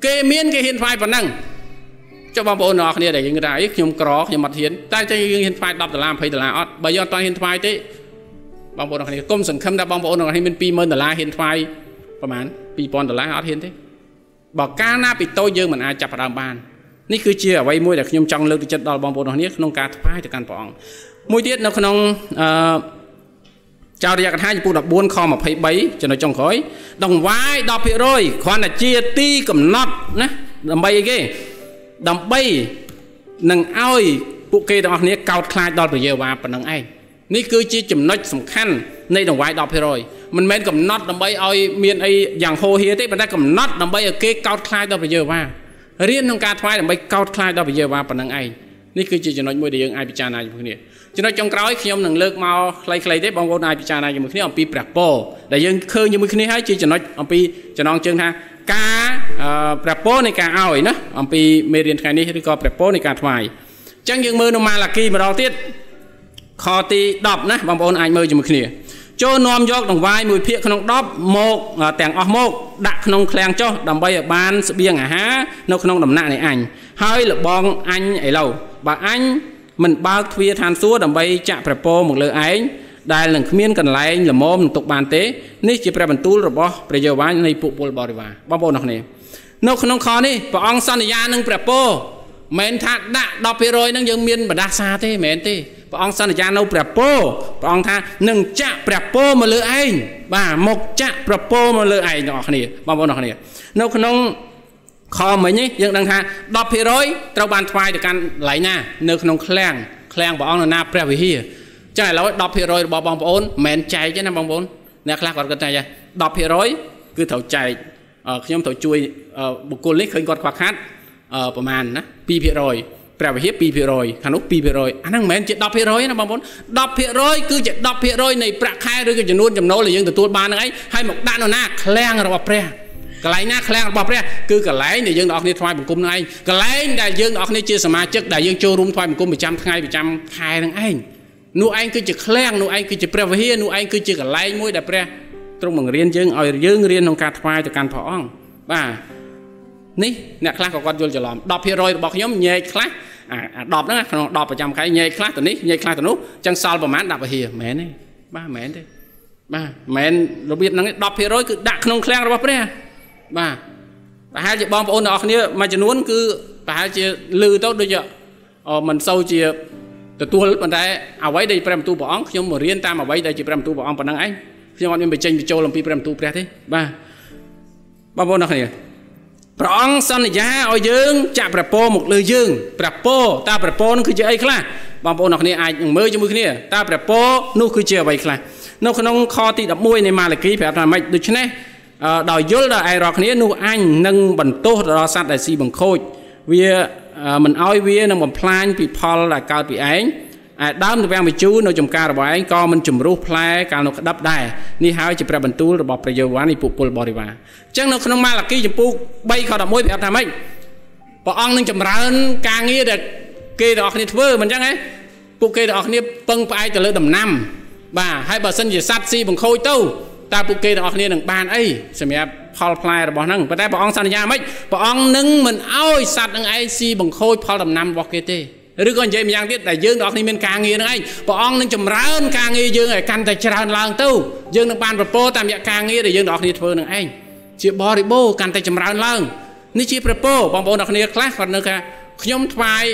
គេមានគេហ៊ានថ្វាយប៉ុណ្ណឹង ចុះបងប្អូនទាំងអស់គ្នាដែលយើងថាអីខ្ញុំក្រខ្ញុំអត់ហ៊ានតែតែយើងហ៊ានថ្វាយ10ដុល្លារ20ដុល្លារអត់បើយើងអត់ហ៊ានថ្វាយទេបងប្អូនទាំងអស់គ្នាគុំសង្ឃឹមថាបងប្អូនទាំងអស់គ្នាមាន20000ដុល្លារហ៊ានថ្វាយប្រហែល2000ដុល្លារអត់ហ៊ានទេបើកាលណាពីតូចយើងមិនអាចចាប់ផ្ដើមបាននេះគឺជាអ្វីមួយដែលខ្ញុំចង់លើកទឹកចិត្តដល់បងប្អូនទាំងអស់គ្នាក្នុងការថ្វាយទៅកាន់ព្រះអង្គមួយទៀតនៅក្នុងអឺចោរយកថាចំពោះ14ខ23ចំណុចចុងក្រោយដង្វាយ10%គ្រាន់តែជាទីកំណត់ណាដើម្បីអីគេ ដើម្បីនឹងឲ្យពួកគេទាំងអស់គ្នាកោតខ្លាចដល់ព្រះយេហូវ៉ាប៉ុណ្ណឹងឯងនេះគឺជាចំណុចសំខាន់នៃដង្វាយ10%មិនមែនកំណត់ដើម្បីឲ្យមានអីយ៉ាងហោហៀទេប៉ុន្តែកំណត់ដើម្បីឲ្យគេកោតខ្លាចដល់ព្រះយេហូវ៉ារៀនក្នុងការថ្វាយដើម្បីកោតខ្លាចដល់ព្រះយេហូវ៉ាប៉ុណ្ណឹងឯងនេះគឺជាចំណុចមួយដែលយើងអាចពិចារណាជាមួយគ្នាចំណុចចុងក្រោយខ្ញុំនឹងលើកមកខ្លីៗទេបងប្អូនអាចពិចារណាជាមួយគ្នាអំពីព្រះពរដែលយើងឃើញជាមួយគ្នាហើយជាចំណុចអំពីចំណងជើងថា ការព្រះពរនៃការឲ្យណាអំពីមេរៀនថ្ងៃនេះឬក៏ព្រះពរនៃការថ្វាយអញ្ចឹងយើងមើលនៅម៉ាឡាគីម្ដងទៀតខទី10ណាបងប្អូនអាចមើលជាមួយគ្នាចូលនាំយកដង្វាយមួយភាគក្នុង10មកទាំងអស់មកដាក់ក្នុងឃ្លាំងចុះដើម្បីឲ្យបានស្បៀងអាហារនៅក្នុងដំណាក់នៃអញហើយលបងអញឥឡូវបើអញមិនបើកទ្វារឋានសួគ៌ដើម្បីចាក់ប្រពោមកលើឯង ដែលនឹងគ្មានកន្លែងល្មមនឹងទុកបានទេនេះជាព្រះបន្ទូលរបស់ព្រះយេហូវ៉ានៃពួកពលបរិវារបងប្អូនអរគ្នានៅក្នុងខនេះព្រះអង្គសន្យានឹងព្រះពរមិនថាដាក់10%នឹងយើងមានបដាសាទេមិនមែនទេព្រះអង្គសន្យានៅព្រះពរព្រះអង្គថានឹងចាក់ព្រះពរមកលើឯងបាទមកចាក់ព្រះពរមកលើឯងទាំងអស់គ្នាបងប្អូនអរគ្នានៅក្នុងខមិញនេះយើងដឹងថា10%ត្រូវបានថ្វាយទៅកាន់កន្លែងណា នៅក្នុងឃ្លាំងឃ្លាំងព្រះអង្គនៅណាព្រះវិហារ ចឹងឥឡូវ10%របស់បងប្អូនមិនមែនចែកទេណាបងប្អូនអ្នកខ្លះគាត់គិតថា10%គឺត្រូវចែកខ្ញុំត្រូវជួយបុគ្គលនេះឃើញគាត់ខ្វះខាតប្រហែលណា2%ព្រះវិហារ2%ខាងនោះ2%អាហ្នឹងមិនមែនជា10%ណាបងប្អូន10%គឺជា10%នៃប្រាក់ខែឬក៏ចំនួនចំណូលដែលយើងទទួលបានហ្នឹងឯងហើយមកដាក់នៅណាឃ្លាំងរបស់ព្រះកន្លែងណាឃ្លាំងរបស់ព្រះគឺកន្លែងដែលយើងទាំងអស់គ្នាថ្វាយបង្គំនឹងឯងកន្លែងដែលយើងទាំងអស់គ្នាជាសមាជិកដែលយើងចូលរួមថ្វាយបង្គំប្រចាំថ្ងៃប្រចាំខែនឹងឯង នោះឯងគឺជាឃ្លាំងនោះឯងគឺជាព្រះវិហារនោះឯងគឺជាកន្លែងមួយដែលព្រះទ្រង់បង្រៀនយើងឲ្យយើងរៀនក្នុងការថ្វាយទៅកាន់ព្រះអង្គបាទនេះអ្នកខ្លះក៏គាត់យល់ច្រឡំ10%របស់ខ្ញុំញែកខ្លះអា10ហ្នឹងក្នុង10ប្រចាំខែញែកខ្លះទៅនេះញែកខ្លះទៅនោះចឹងសល់ប្រហែល10វិហារមែនទេបាទមែនទេបាទមែនរបៀបហ្នឹង10%គឺដាក់ក្នុងឃ្លាំងរបស់ព្រះបាទប្រហែលជាបងប្អូនទាំងអស់គ្នាមួយចំនួនគឺប្រហែលជាលឺទៅដូចមិនសូវជា ទទួលប៉ុន្តែអ្វីដែលព្រះបន្ទូលព្រះអង្គខ្ញុំរៀនតាមអ្វីដែលជាព្រះបន្ទូលព្រះអង្គប៉ុណ្ណឹងឯងខ្ញុំអត់មានបញ្ចេញបញ្ចូលអំពីព្រះបន្ទូលព្រះទេបាទបងប្អូនទាំងគ្នាព្រះអង្គសន្យាឲ្យយើងចាក់ព្រះពរមកលើយើងព្រះពរតើព្រះពរនោះគឺជាអីខ្លះបងប្អូនទាំងគ្នាអាចនឹងមើលជាមួយគ្នាតើព្រះពរនោះគឺជាអ្វីខ្លះនៅក្នុងខទី11នៃម៉ាឡាគីប្រាប់ថាម៉េចដូច្នេះដោយយល់ដល់ឯរាល់គ្នានោះអញនឹងបន្ទោសដល់សត្វដែលស៊ីបង្ខូចវា មិនឲ្យវានឹងបំផ្លាញពីផលដែលកើតពីឯងឯដើមទវាំងវិជូនៅចំការរបស់ឯងក៏មិនជំរុះផ្លែកាលនៅក្តាប់ដែរនេះហើយជាព្រះបន្ទូលរបស់ព្រះយេហូវ៉ានៃពួកពលបរិវារអញ្ចឹងនៅក្នុងម៉ាឡាគីចំពុក3ខ11ប្រាប់ថាម៉េចព្រះអង្គនឹងចម្រើនការងារដែលគេទាំងអស់គ្នាធ្វើមិនអញ្ចឹងហ៎ពួកគេទាំងអស់គ្នាពឹងផ្អែកទៅលើដំណាំ បាទហើយបើសិនជាសัตว์ស៊ីបង្ខូចទៅ តើពួកគេទាំងអស់គ្នានឹងបានអីសម្រាប់ផលផ្លែរបស់ហ្នឹងប៉ុន្តែព្រះអង្គសន្យាមិនព្រះអង្គនឹងមិនអោយសត្វនឹងឯងស៊ីបង្ខូចផលដំណាំរបស់គេទេឬក៏និយាយម្យ៉ាងទៀតដែលយើងទាំងអស់គ្នាមានការងារហ្នឹងឯងព្រះអង្គនឹងចម្រើនការងារយើងឲ្យកាន់តែច្រើនឡើងទៅយើងនឹងបានប្រពោតាមរយៈការងារដែលយើងទាំងអស់គ្នាធ្វើនឹងឯងជាបរិបូរកាន់តែចម្រើនឡើងនេះជាប្រពោបងប្អូនទាំងគ្នាខ្លះគាត់នៅថាខ្ញុំថ្វាយ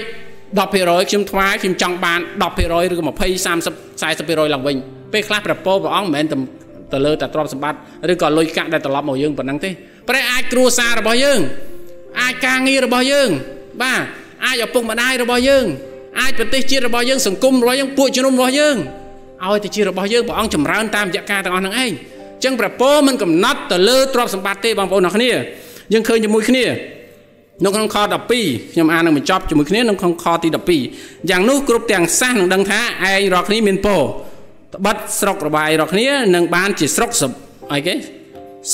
10%ខ្ញុំថ្វាយខ្ញុំចង់បាន10%ឬក៏20 30 40%ឡើងវិញពេលខ្លះព្រះពោព្រះអង្គមិនមែន ទៅលើតែទ្រព្យសម្បត្តិឬក៏លុយកាក់ដែលត្រឡប់មកយើងប៉ុណ្ណឹងទេប្រែអាចគ្រួសាររបស់យើង អាចការងាររបស់យើង បាទអាចឪពុកម្ដាយរបស់យើងអាចប្រទេសជាតិរបស់យើងសង្គមរបស់យើងពួកជំនុំរបស់យើងឲ្យទៅជារបស់យើងព្រះអង្គចម្រើនតាមរយៈការទាំងអស់ហ្នឹងឯងអញ្ចឹងព្រះពោមិនកំណត់ទៅលើទ្រព្យសម្បត្តិទេបងប្អូនអរគ្នាយើងឃើញជាមួយគ្នានៅក្នុងខ12ខ្ញុំអាននឹងបញ្ចប់ជាមួយគ្នានៅក្នុងខទី12យ៉ាងនោះគ្រប់ទាំងសាសនឹងដឹងថាឯងរាល់គ្នាមានពោ ត្បិតស្រុករបាយរាល់គ្នានឹងបានជាស្រុកសអីគេ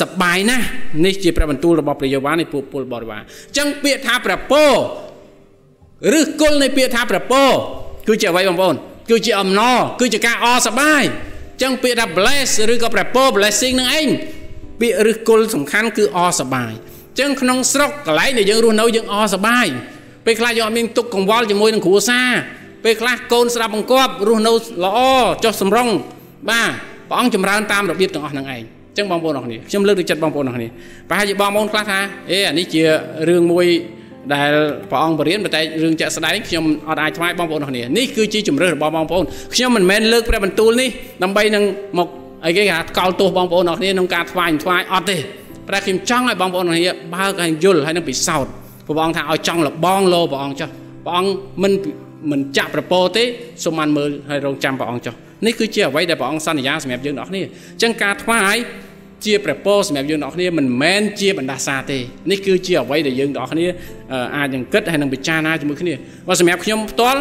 សបាយណាស់នេះជាព្រះបន្ទូលរបស់ព្រះយេហូវ៉ានៃពួកពលបរិវារអញ្ចឹងពាក្យថាព្រះពោឬគល់នៃពាក្យថាព្រះពោគឺជាអ្វីបងប្អូនគឺជាអំណរគឺជាការអសប្បាយអញ្ចឹងពាក្យថា bless ឬក៏ព្រះពោ blessing នឹងឯងពាក្យឬគល់សំខាន់គឺអសប្បាយអញ្ចឹងក្នុងស្រុកកន្លែងដែលយើងរស់នៅយើងអសប្បាយពេលខ្លះយើងអត់មានទុកកង្វល់ជាមួយនឹងគ្រួសារ ពេលខ្លះកូនស្ដាប់បង្គាប់រស់នៅល្អចុះសម្រងបាទព្រះអង្គចម្រើនតាមរបៀបទាំងអស់ហ្នឹងឯងចឹងបងប្អូនអរគ្នាខ្ញុំលើកទឹកចិត្តបងប្អូនអរគ្នាប្រហែលជាបងប្អូនខ្លះថាអេអានេះជារឿងមួយដែលព្រះអង្គបរៀនតែរឿងចាក់ស្ដែងខ្ញុំអត់អាចថ្វាយបងប្អូនអរគ្នានេះគឺជាជំរឿសរបស់បងប្អូនខ្ញុំមិនមែនលើកព្រះបន្ទូលនេះដើម្បីនឹងមកអីគេគេថ្កោលទោសបងប្អូនអរគ្នាក្នុងការថ្វាយថ្វាយអត់ទេតែខ្ញុំចង់ឲ្យបងប្អូនអរគ្នាបើកឲ្យយល់ហើយនឹងពិសោធន៍ព្រះអង្គថាឲ្យចង់លបងលោព្រះអង្គចុះព្រះអង្គមិន មិនចាក់ប្រពោទេសូមបានមើលហើយរងចាំព្រះអង្គចុះនេះគឺជាអ្វីដែលព្រះអង្គសន្យាសម្រាប់យើងទាំងអស់គ្នាអញ្ចឹងការថ្វាយជាព្រះពរសម្រាប់យើងទាំងអស់គ្នាមិនមែនជាបណ្ដាសាទេនេះគឺជាអ្វីដែលយើងទាំងអស់គ្នាអាចនឹងគិតហើយនឹងពិចារណាជាមួយគ្នាបើសម្រាប់ខ្ញុំផ្ទាល់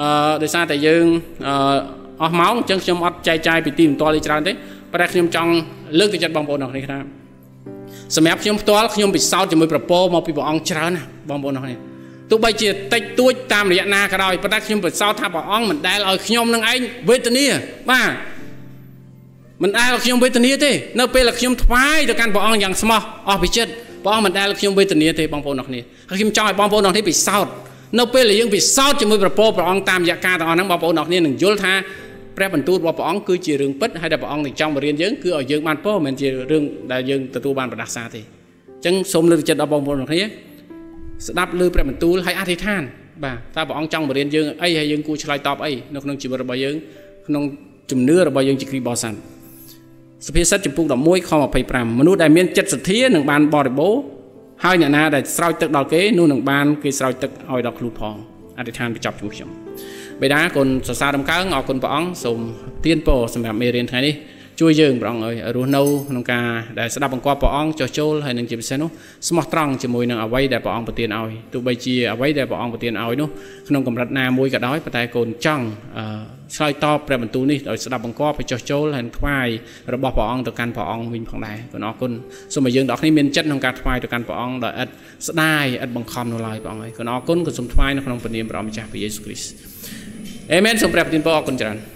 អឺដោយសារតែយើងអស់ម៉ោងអញ្ចឹងខ្ញុំអត់ចែកចាយពីទីបន្ទាល់នេះច្រើនទេប៉ុន្តែខ្ញុំចង់លើកទឹកចិត្តបងប្អូនទាំងអស់គ្នាថាសម្រាប់ខ្ញុំផ្ទាល់ខ្ញុំពិសោធន៍ជាមួយព្រះពរមកពីព្រះអង្គច្រើនណាស់បងប្អូនទាំងអស់គ្នា ទោះបីជាតិចតួចតាមរយៈណាក៏ដោយប៉ុន្តែខ្ញុំពិសោធន៍ថាព្រះអង្គមិនដែលឲ្យខ្ញុំនឹងឯងវេទនាបាទមិនដែលខ្ញុំវេទនាទេនៅពេលដែលខ្ញុំថ្វាយទៅកាន់ព្រះអង្គយ៉ាងស្មោះអស់ពីចិត្តព្រះអង្គមិនដែលខ្ញុំវេទនាទេបងប្អូនអរគ្នាហើយខ្ញុំចង់ឲ្យបងប្អូនអរគ្នាពិសោធន៍នៅពេលដែលយើងពិសោធន៍ជាមួយព្រះពរព្រះអង្គតាមរយៈការទាំងអស់ហ្នឹងបងប្អូនអរគ្នានឹងយល់ថាព្រះបន្ទូលរបស់ព្រះអង្គគឺជារឿងពិតហើយដែលព្រះអង្គនឹងចង់បរៀនយើងគឺឲ្យយើងបានពរមិនមែនជារឿងដែលយើងទទួលបានប្រដាសាទេអញ្ចឹងសូមលើកចិត្តដល់បងប្អូនអរគ្នា ស្ដាប់លើព្រះបន្ទូលហើយអធិដ្ឋាន បាទតើព្រះអង្គចង់បរៀនយើងអីហើយយើងគួរឆ្លើយតបអីនៅក្នុងជីវិតរបស់យើងក្នុងជំនឿរបស់យើងជាគ្រីស្ទបរិស័ទសុភាសិតចំពុក11ខ25មនុស្សដែលមានចិត្តសទ្ធានឹងបានបរិបូរហើយអ្នកណាដែលស្រោចទឹកដល់គេនោះនឹងបានគេស្រោចទឹកឲ្យដល់ខ្លួនផងអធិដ្ឋានបញ្ចប់ជាមួយខ្ញុំបេដាគុណសរសើរដំកើងអរគុណព្រះអង្គសូមទានពរសម្រាប់មេរៀនថ្ងៃនេះ ជួយយើងព្រះអង្គឲ្យរស់នៅក្នុងការដែលស្ដាប់បង្គាប់ព្រះអង្គចោះចូលហើយនឹងជាពិសេសនោះស្មោះត្រង់ជាមួយនឹងអ្វីដែលព្រះអង្គប្រទានឲ្យទោះបីជាអ្វីដែលព្រះអង្គប្រទានឲ្យនោះក្នុងកម្រិតណាមួយក៏ដោយប៉ុន្តែកូនចង់ឆ្លើយតបព្រះបន្ទូលនេះដោយស្ដាប់បង្គាប់ឲ្យចោះចូលហើយថ្វាយរបស់ព្រះអង្គទៅកាន់ព្រះអង្គវិញផងដែរគុណអរគុណសូមឲ្យយើងទាំងអស់គ្នាមានចិត្តក្នុងការថ្វាយទៅកាន់ព្រះអង្គដោយឥតស្ដាយឥតបង្ខំនៅឡើយព្រះអង្គហើយគុណអរគុណគុណសូមថ្វាយនៅក្នុងព្រះនាមព្រះម្ចាស់ព្រះយេស៊ូវគ្រីស្ទអេមែនសូមព្រះប្រទានពរអរគុណច្រើន